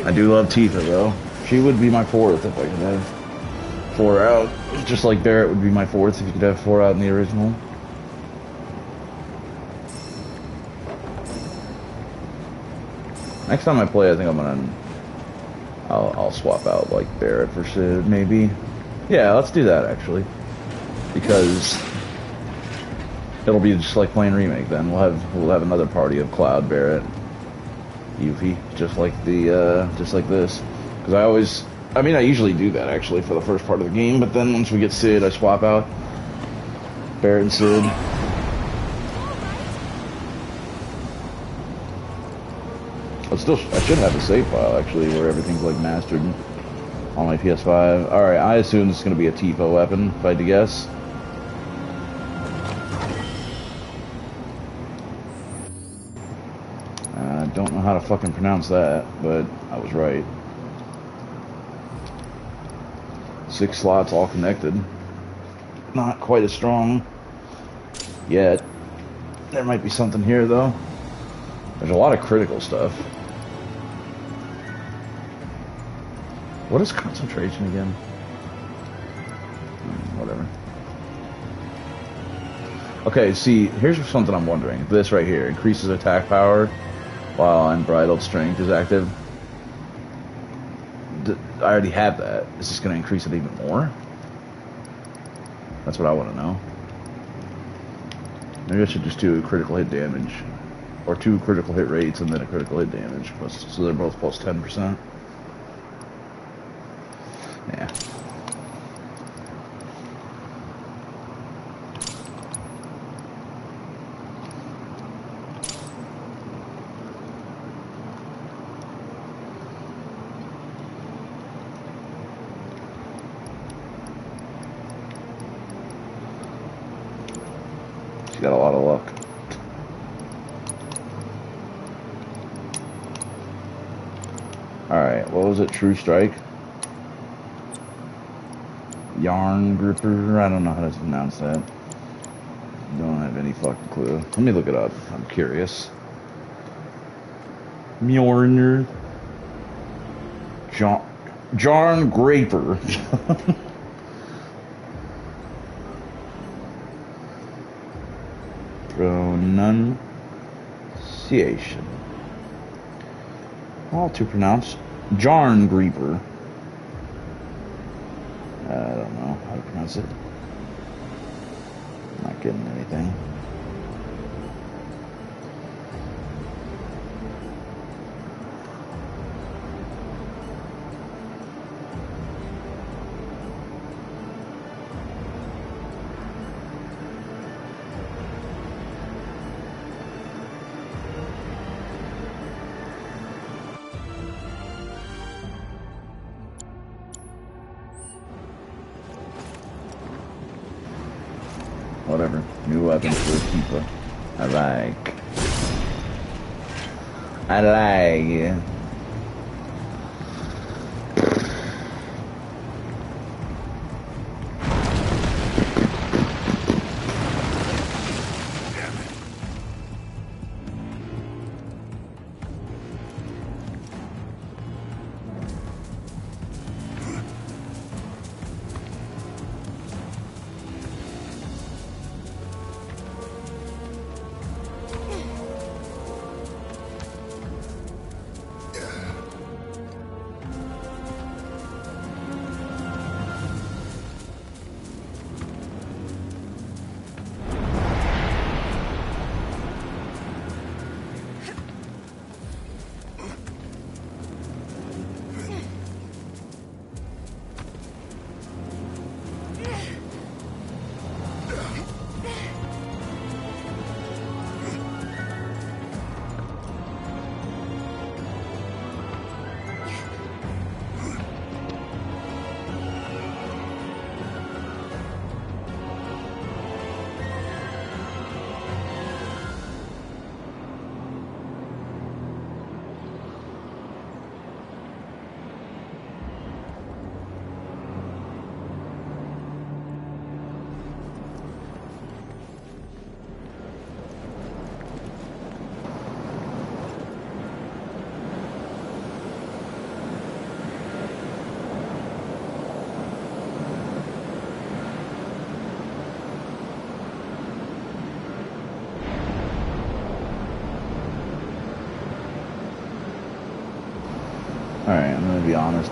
I do love Tifa though. She would be my fourth if I could have four out. Just like Barret would be my fourth if you could have four out in the original. Next time I play, I think I'm gonna. I'll, I'll swap out like Barret for Cid, maybe. Yeah, let's do that actually, because it'll be just like playing remake. Then we'll have we'll have another party of Cloud, Barret, Yuffie, just like the uh, just like this. Because I always, I mean, I usually do that actually for the first part of the game, but then once we get Cid, I swap out Barret and Cid. I still, I should have a save file actually where everything's like mastered on my PS5. All right, I assume this is gonna be a Tifa weapon, if I had to guess. I don't know how to fucking pronounce that, but I was right. Six slots all connected. Not quite as strong yet. There might be something here though. There's a lot of critical stuff. What is concentration again? Hmm, Whatever. Okay, see, here's something I'm wondering. This right here increases attack power while unbridled strength is active. I already have that. Is this going to increase it even more? That's what I want to know. Maybe I should just do a critical hit damage. Or two critical hit rates and then a critical hit damage. Plus, so they're both plus 10%. Yeah. She got a lot of luck. Alright, what was it? True Strike? Yarn Gripper? I don't know how to pronounce that. Don't have any fucking clue. Let me look it up. I'm curious. Mjornr. John. Jarn Graper. Pronunciation. All to pronounce. Jarn Grieper. Uh, I don't know how to pronounce it. Not getting anything.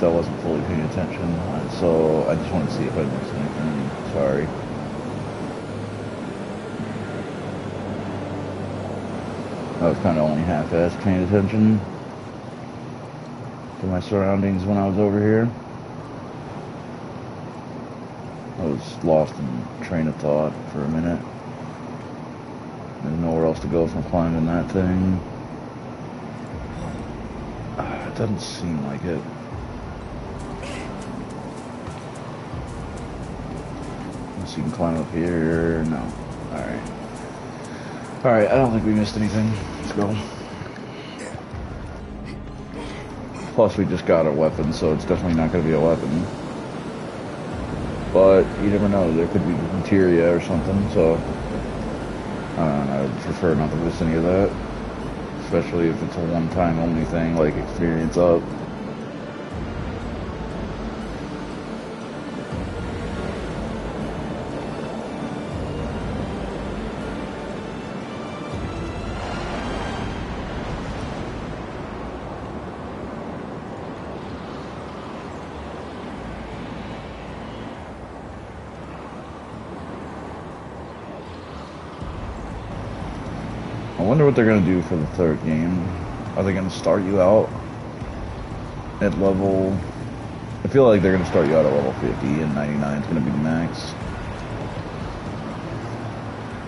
I wasn't fully paying attention, uh, so I just wanted to see if I missed anything. Sorry. I was kind of only half-assed paying attention to my surroundings when I was over here. I was lost in train of thought for a minute. There's nowhere else to go from climbing that thing. It doesn't seem like it. Unless you can climb up here. No. Alright. Alright, I don't think we missed anything. Let's go. Plus, we just got a weapon, so it's definitely not going to be a weapon. But you never know. There could be materia or something, so... I would prefer not to miss any of that especially if it's a one-time only thing like experience up. What they're going to do for the third game. Are they going to start you out at level... I feel like they're going to start you out at level 50 and 99 is going to be the max.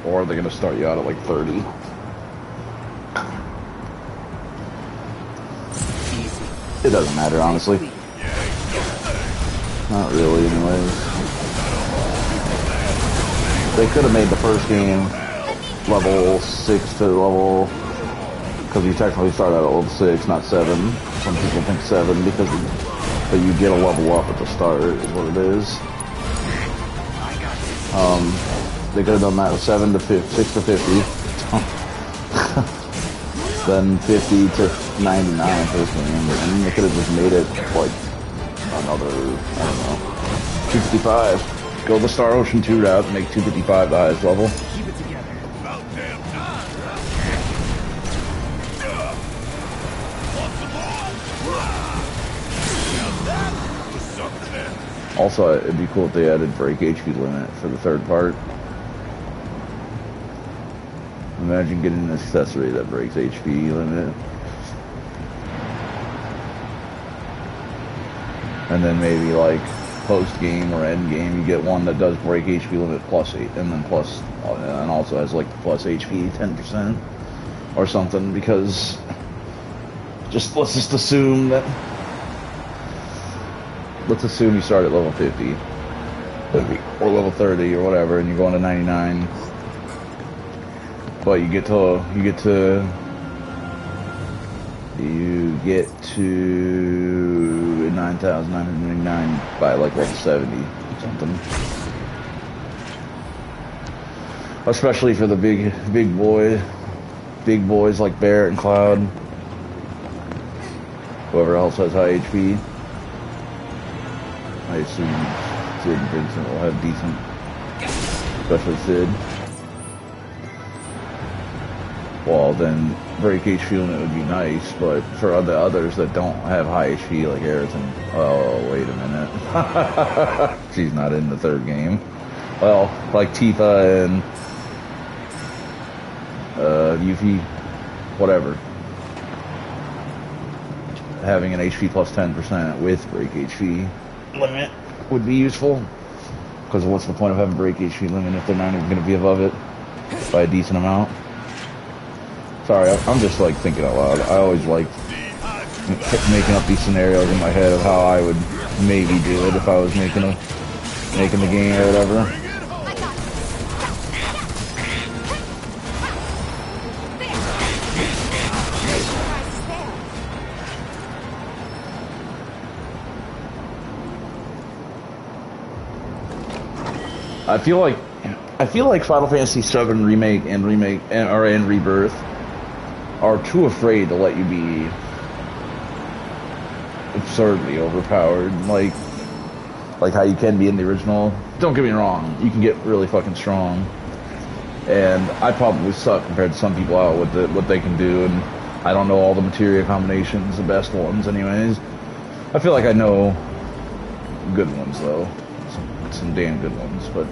Or are they going to start you out at like 30? It doesn't matter, honestly. Not really, anyways. They could have made the first game level 6 to level because you technically start at level 6 not 7 some people think 7 because but you get a level up at the start is what it is. Um, they could have done that with 7 to 50 6 to 50 then 50 to 99 for this game and they could have just made it like another I don't know 255 go the Star Ocean 2 route and make 255 the highest level Also, it'd be cool if they added break HP limit for the third part. Imagine getting an accessory that breaks HP limit. And then maybe like post game or end game, you get one that does break HP limit plus eight, and then plus, uh, and also has like plus HP 10% or something. Because just let's just assume that let's assume you start at level 50. or level 30 or whatever, and you're going to 99. But you get to you get to you get to 9,999 by like level 70 something. Especially for the big big boy big boys like Barret and Cloud. Whoever else has high HP. I assume Cid and Vincent will have decent, especially Cid. Well, then break HP limit would be nice, but for the others that don't have high HP like Harrison, oh wait a minute, she's not in the third game. Well, like Tifa and uh, Yuffie, whatever. Having an HP plus 10% with break HP limit would be useful. Because what's the point of having break HP limit if they're not even going to be above it by a decent amount? Sorry, I'm just like thinking out loud. I always like making up these scenarios in my head of how I would maybe do it if I was making a making the game or whatever. I feel like I feel like Final Fantasy VII remake and remake and, or and rebirth are too afraid to let you be absurdly overpowered, like like how you can be in the original. Don't get me wrong, you can get really fucking strong, and I probably suck compared to some people out with the, what they can do, and I don't know all the materia combinations, the best ones, anyways. I feel like I know good ones though, some, damn good ones, but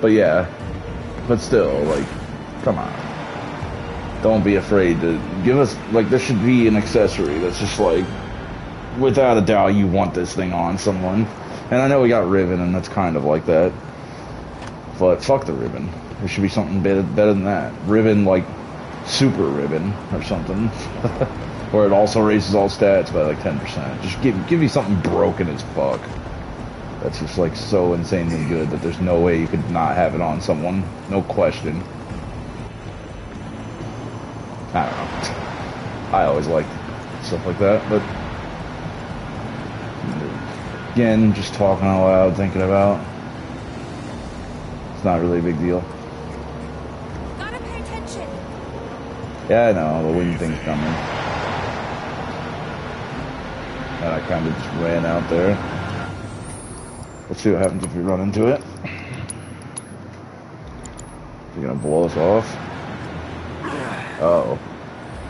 but yeah, but still, like, come on. Don't be afraid to give us, like, there should be an accessory that's just like, without a doubt, you want this thing on someone. And I know we got Ribbon, and that's kind of like that. But fuck the ribbon. There should be something better, better than that. Ribbon like, Super ribbon or something. Where it also raises all stats by like 10%. Just give, give me something broken as fuck. That's just like so insanely good that there's no way you could not have it on someone. No question. I don't know. I always liked stuff like that, but again, just talking out loud, thinking about. It's not really a big deal. Gotta pay attention. Yeah, I know, the wind thing's coming. And I kind of just ran out there. Let's see what happens if we run into it. You're gonna blow us off? Uh oh.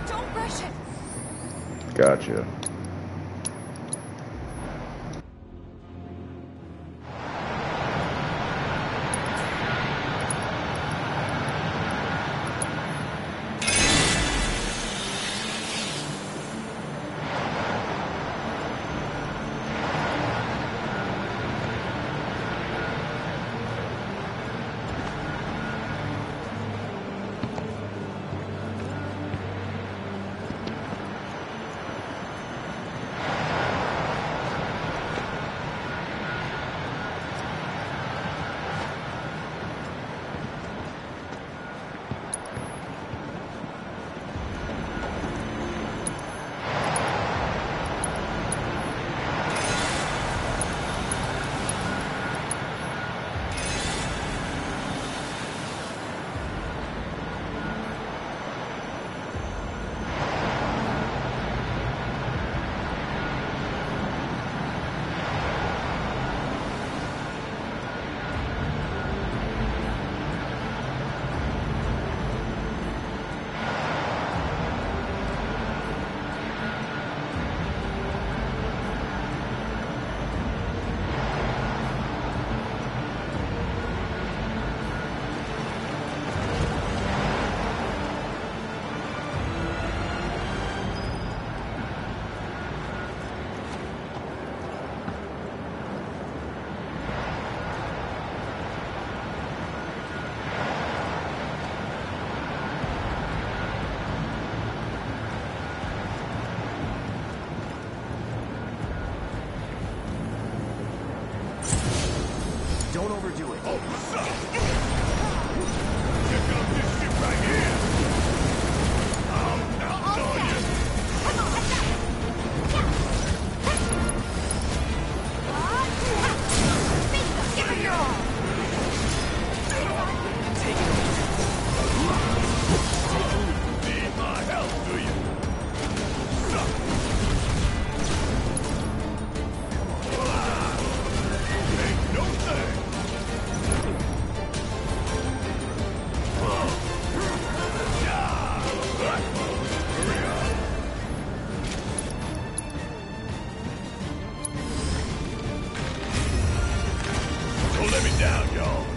Don't rush it. Gotcha.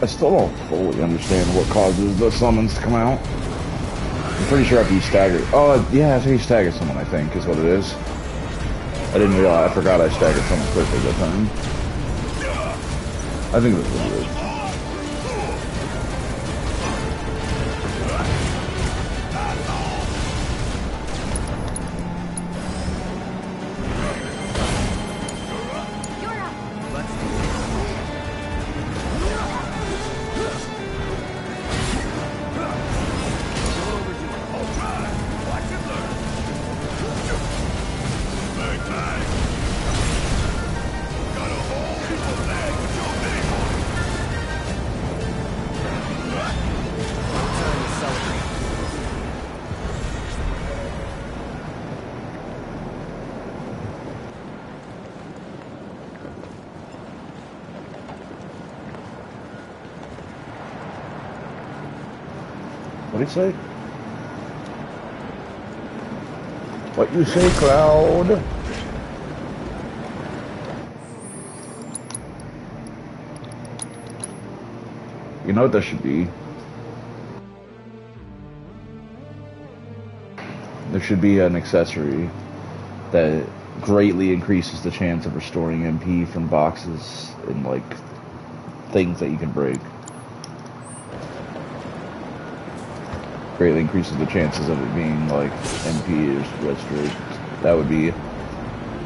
I still don't fully understand what causes the summons to come out. I'm pretty sure after you stagger. Oh, yeah, after you stagger someone, I think, is what it is. I didn't realize. I forgot I staggered someone quickly that time. I think that's what it is. You say, Cloud? You know what that should be? There should be an accessory that greatly increases the chance of restoring MP from boxes and like things that you can break. Greatly increases the chances of it being like MP or restored. That would be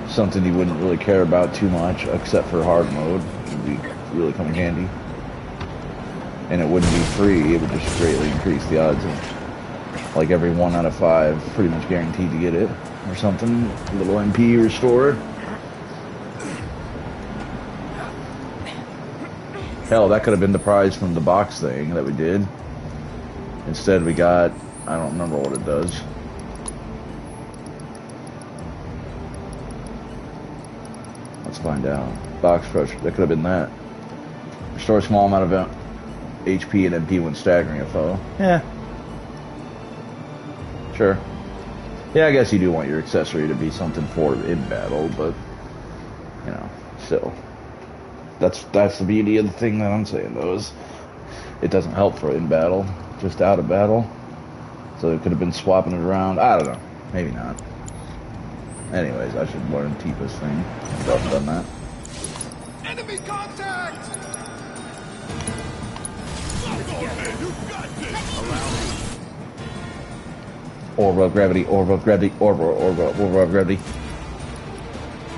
something you wouldn't really care about too much, except for hard mode. It would be really come in handy. And it wouldn't be free, it would just greatly increase the odds of like every one out of five pretty much guaranteed to get it or something. A little MP restored. Hell, that could have been the prize from the box thing that we did. Instead, we got, I don't remember what it does. Let's find out. Box pressure, that could have been that. Restore a small amount of HP and MP when staggering a foe. Yeah. Sure. Yeah, I guess you do want your accessory to be something for in battle, but you know, still. That's that's the beauty of the thing that I'm saying though is it doesn't help for in battle, just out of battle. So it could have been swapping it around. I don't know. Maybe not. Anyways, I should learn Tifa's thing. I've done that. Enemy contact! You got this! Orb of gravity, orb of gravity, orb, orb, orb, orb of gravity.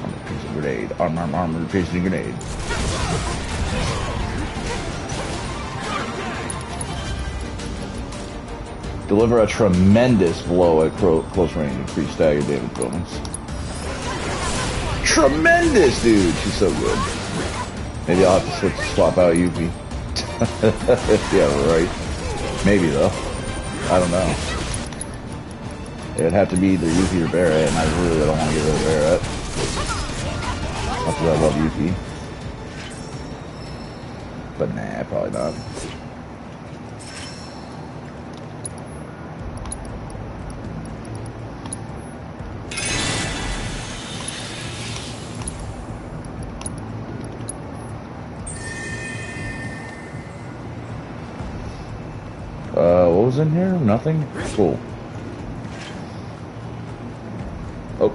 Armor piercing grenade, armor, armor, armor piercing grenade. Deliver a tremendous blow at close range, increase stagger damage bonus. Tremendous, dude! She's so good. Maybe I'll have to switch, swap out Yuffie. yeah, right. Maybe though. I don't know. It'd have to be either Yuffie or Barret, and I really don't want to get rid of Barret. Much as I love Yuffie. But nah, probably not. In here? Nothing? Cool. Oh.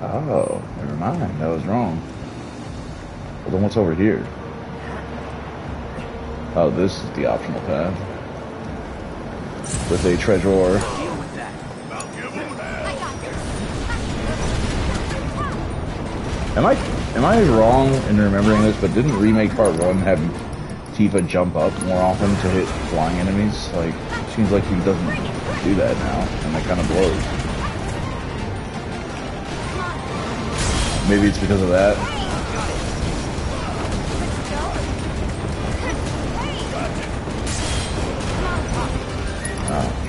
Oh, never mind. That was wrong. Well, then what's over here? Oh, this is the optional path. With a treasure. Am I am I wrong in remembering this? But didn't remake part one have Tifa jump up more often to hit flying enemies? Like, seems like he doesn't do that now, and that kind of blows. Maybe it's because of that.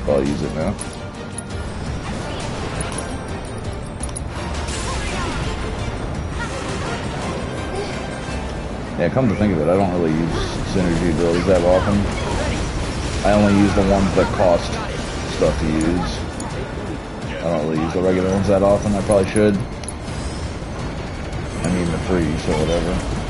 Oh, I'll use it now. Yeah, come to think of it, I don't really use synergy abilities that often. I only use the ones that cost stuff to use. I don't really use the regular ones that often, I probably should. I mean the free, so whatever.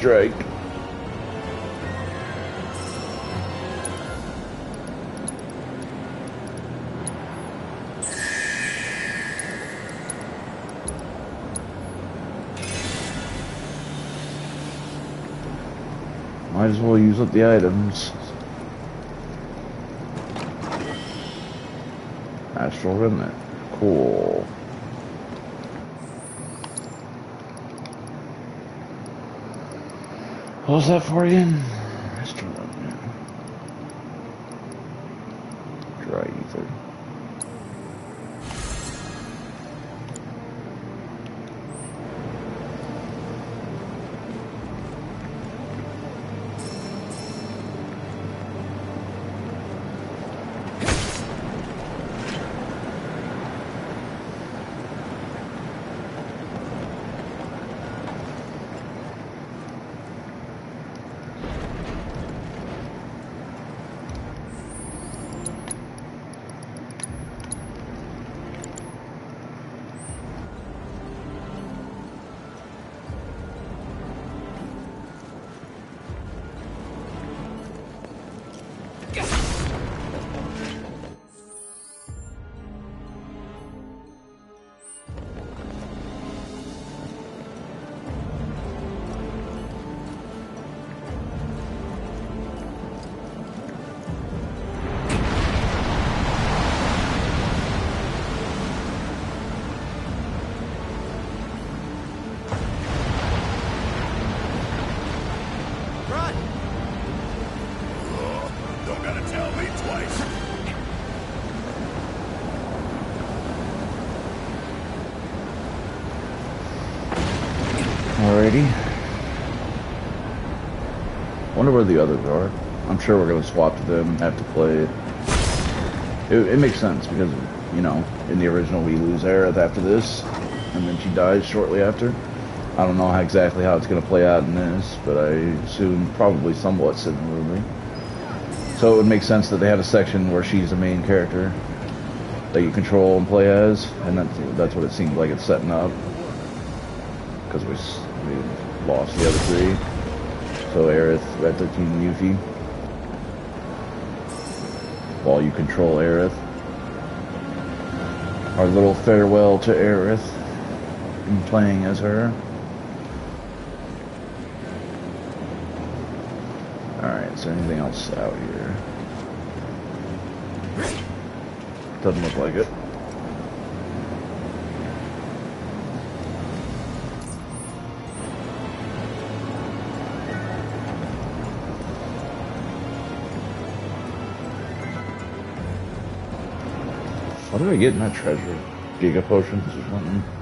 Strike. Might as well use up the items. Astral Remnant. Cool. What was that for again? The others are. I'm sure we're gonna swap to them, and have to play it. It, it makes sense because, you know, in the original we lose Aerith after this, and then she dies shortly after. I don't know how exactly how it's gonna play out in this, but I assume probably somewhat similarly. So it would make sense that they have a section where she's the main character that you control and play as, and that's, that's what it seems like it's setting up. Because we, we lost the other three. So Aerith, Red 13, and Yuffie. While you control Aerith. Our little farewell to Aerith in playing as her. Alright, is there anything else out here? Doesn't look like it. What did I get that treasure? Giga potions or something?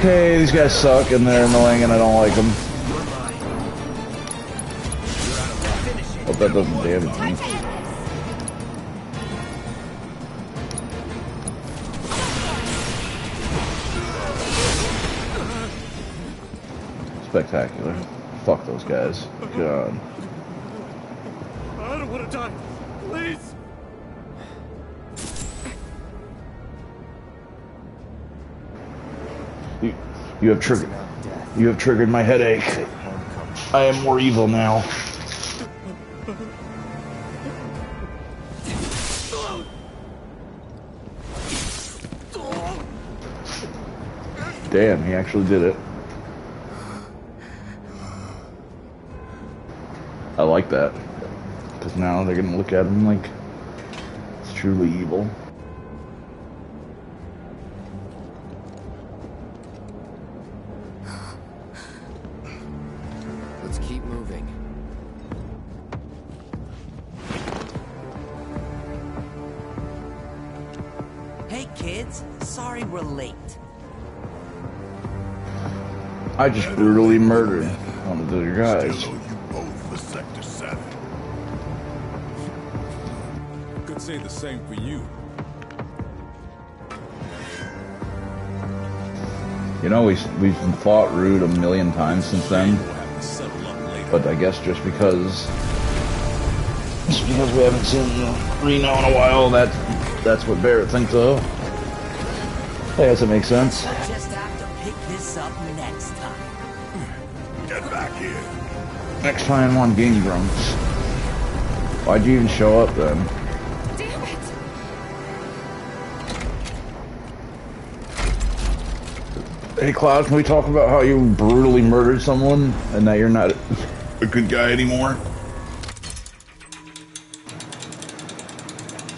Okay, these guys suck and they're annoying and I don't like them. Hope that doesn't damage me. Spectacular. Fuck those guys. God. You, have triggered. You have triggered my headache. I am more evil now. Damn, he actually did it. I like that. Because now they're gonna look at him like it's truly evil. Just brutally murdered one of the guys. You both for Sector 7. Could say the same for you. You know, we, we've fought Rude a million times since then, We'll have to settle up later. but I guess just because just because we haven't seen Reno in a while, that that's what Barret thinks of. I guess it makes sense. Next time on Game Grumps. Why'd you even show up then? Damn it. Hey Cloud, can we talk about how you brutally murdered someone and now you're not a good guy anymore?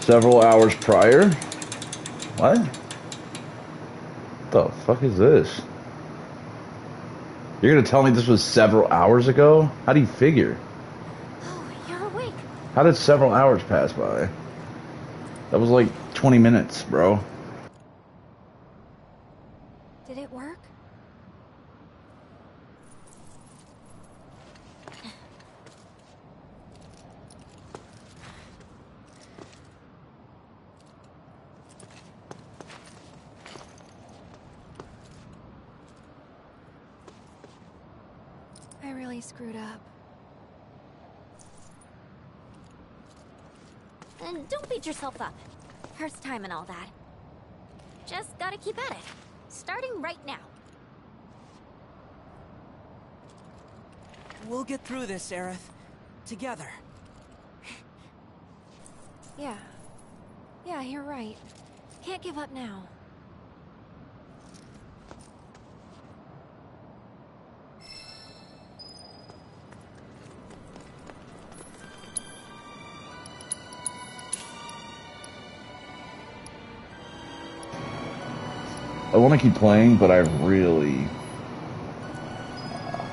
Several hours prior? What? The fuck is this? You're gonna tell me this was several hours ago? How do you figure? Oh, you're awake. How did several hours pass by? That was like 20 minutes, bro. Did it work? I really screwed up. And don't beat yourself up. First time and all that. Just gotta keep at it. Starting right now. We'll get through this, Aerith. Together. Yeah. Yeah, you're right. Can't give up now. Want to keep playing, but I really,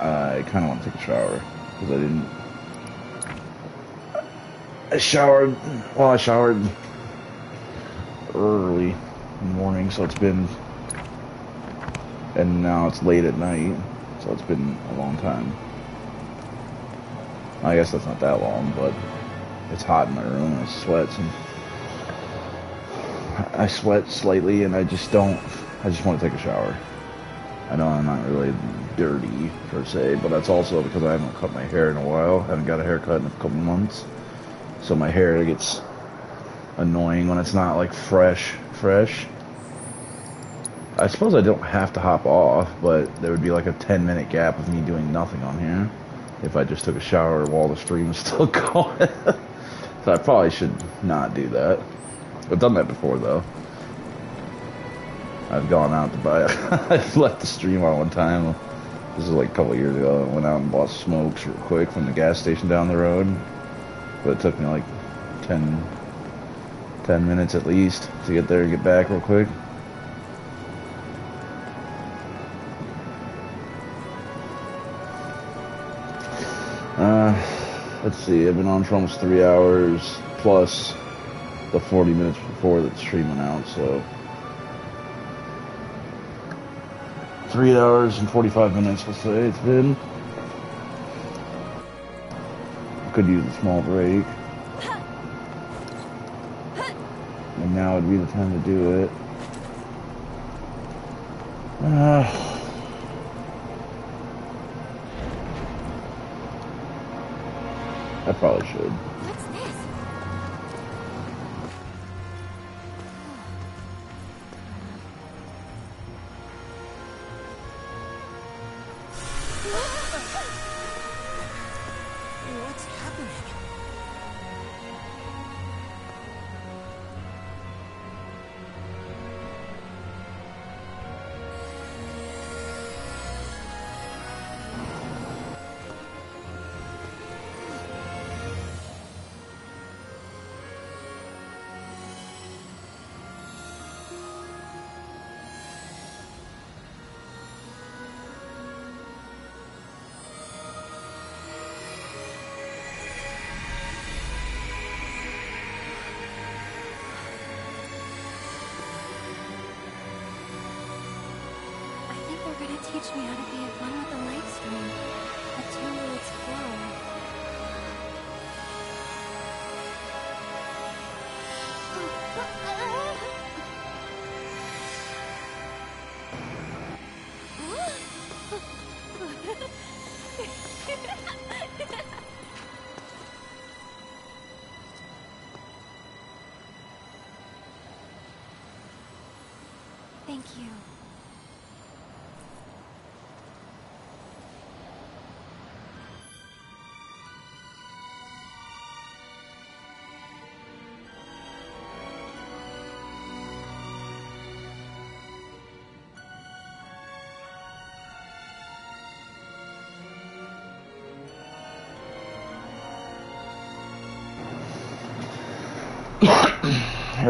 I kind of want to take a shower because I didn't. I showered. Well, I showered early in the morning, so it's been. And now it's late at night, so it's been a long time. I guess that's not that long, but it's hot in my room. I sweat and I sweat slightly, and I just don't. I just want to take a shower. I know I'm not really dirty per se, but that's also because I haven't cut my hair in a while. I haven't got a haircut in a couple months, so my hair gets annoying when it's not like fresh, fresh. I suppose I don't have to hop off, but there would be like a 10 minute gap of me doing nothing on here if I just took a shower while the stream is still going. so I probably should not do that. I've done that before though. I've gone out to buy. I left the stream on one time. This is like a couple years ago. I went out and bought smokes real quick from the gas station down the road. But it took me like 10, 10 minutes at least to get there and get back real quick. Uh, let's see. I've been on for almost three hours plus the 40 minutes before the stream went out, so three hours and 45 minutes, we'll say it's been. Could use a small break. And now would be the time to do it. Uh, I probably should.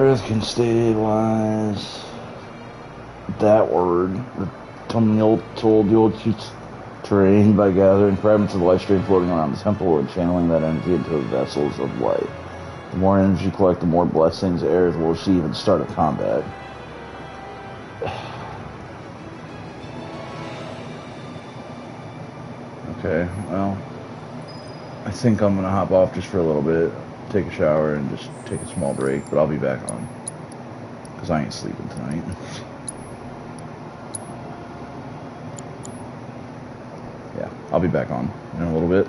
Aerith can stabilize that word. The old told the old chiefs terrain by gathering fragments of the life stream floating around the temple and channeling that energy into vessels of light. The more energy you collect, the more blessings heirs will receive and start a combat. Okay, well, I think I'm gonna hop off just for a little bit, take a shower, and just take a small break, but I'll be back on. Because I ain't sleeping tonight. yeah, I'll be back on in a little bit.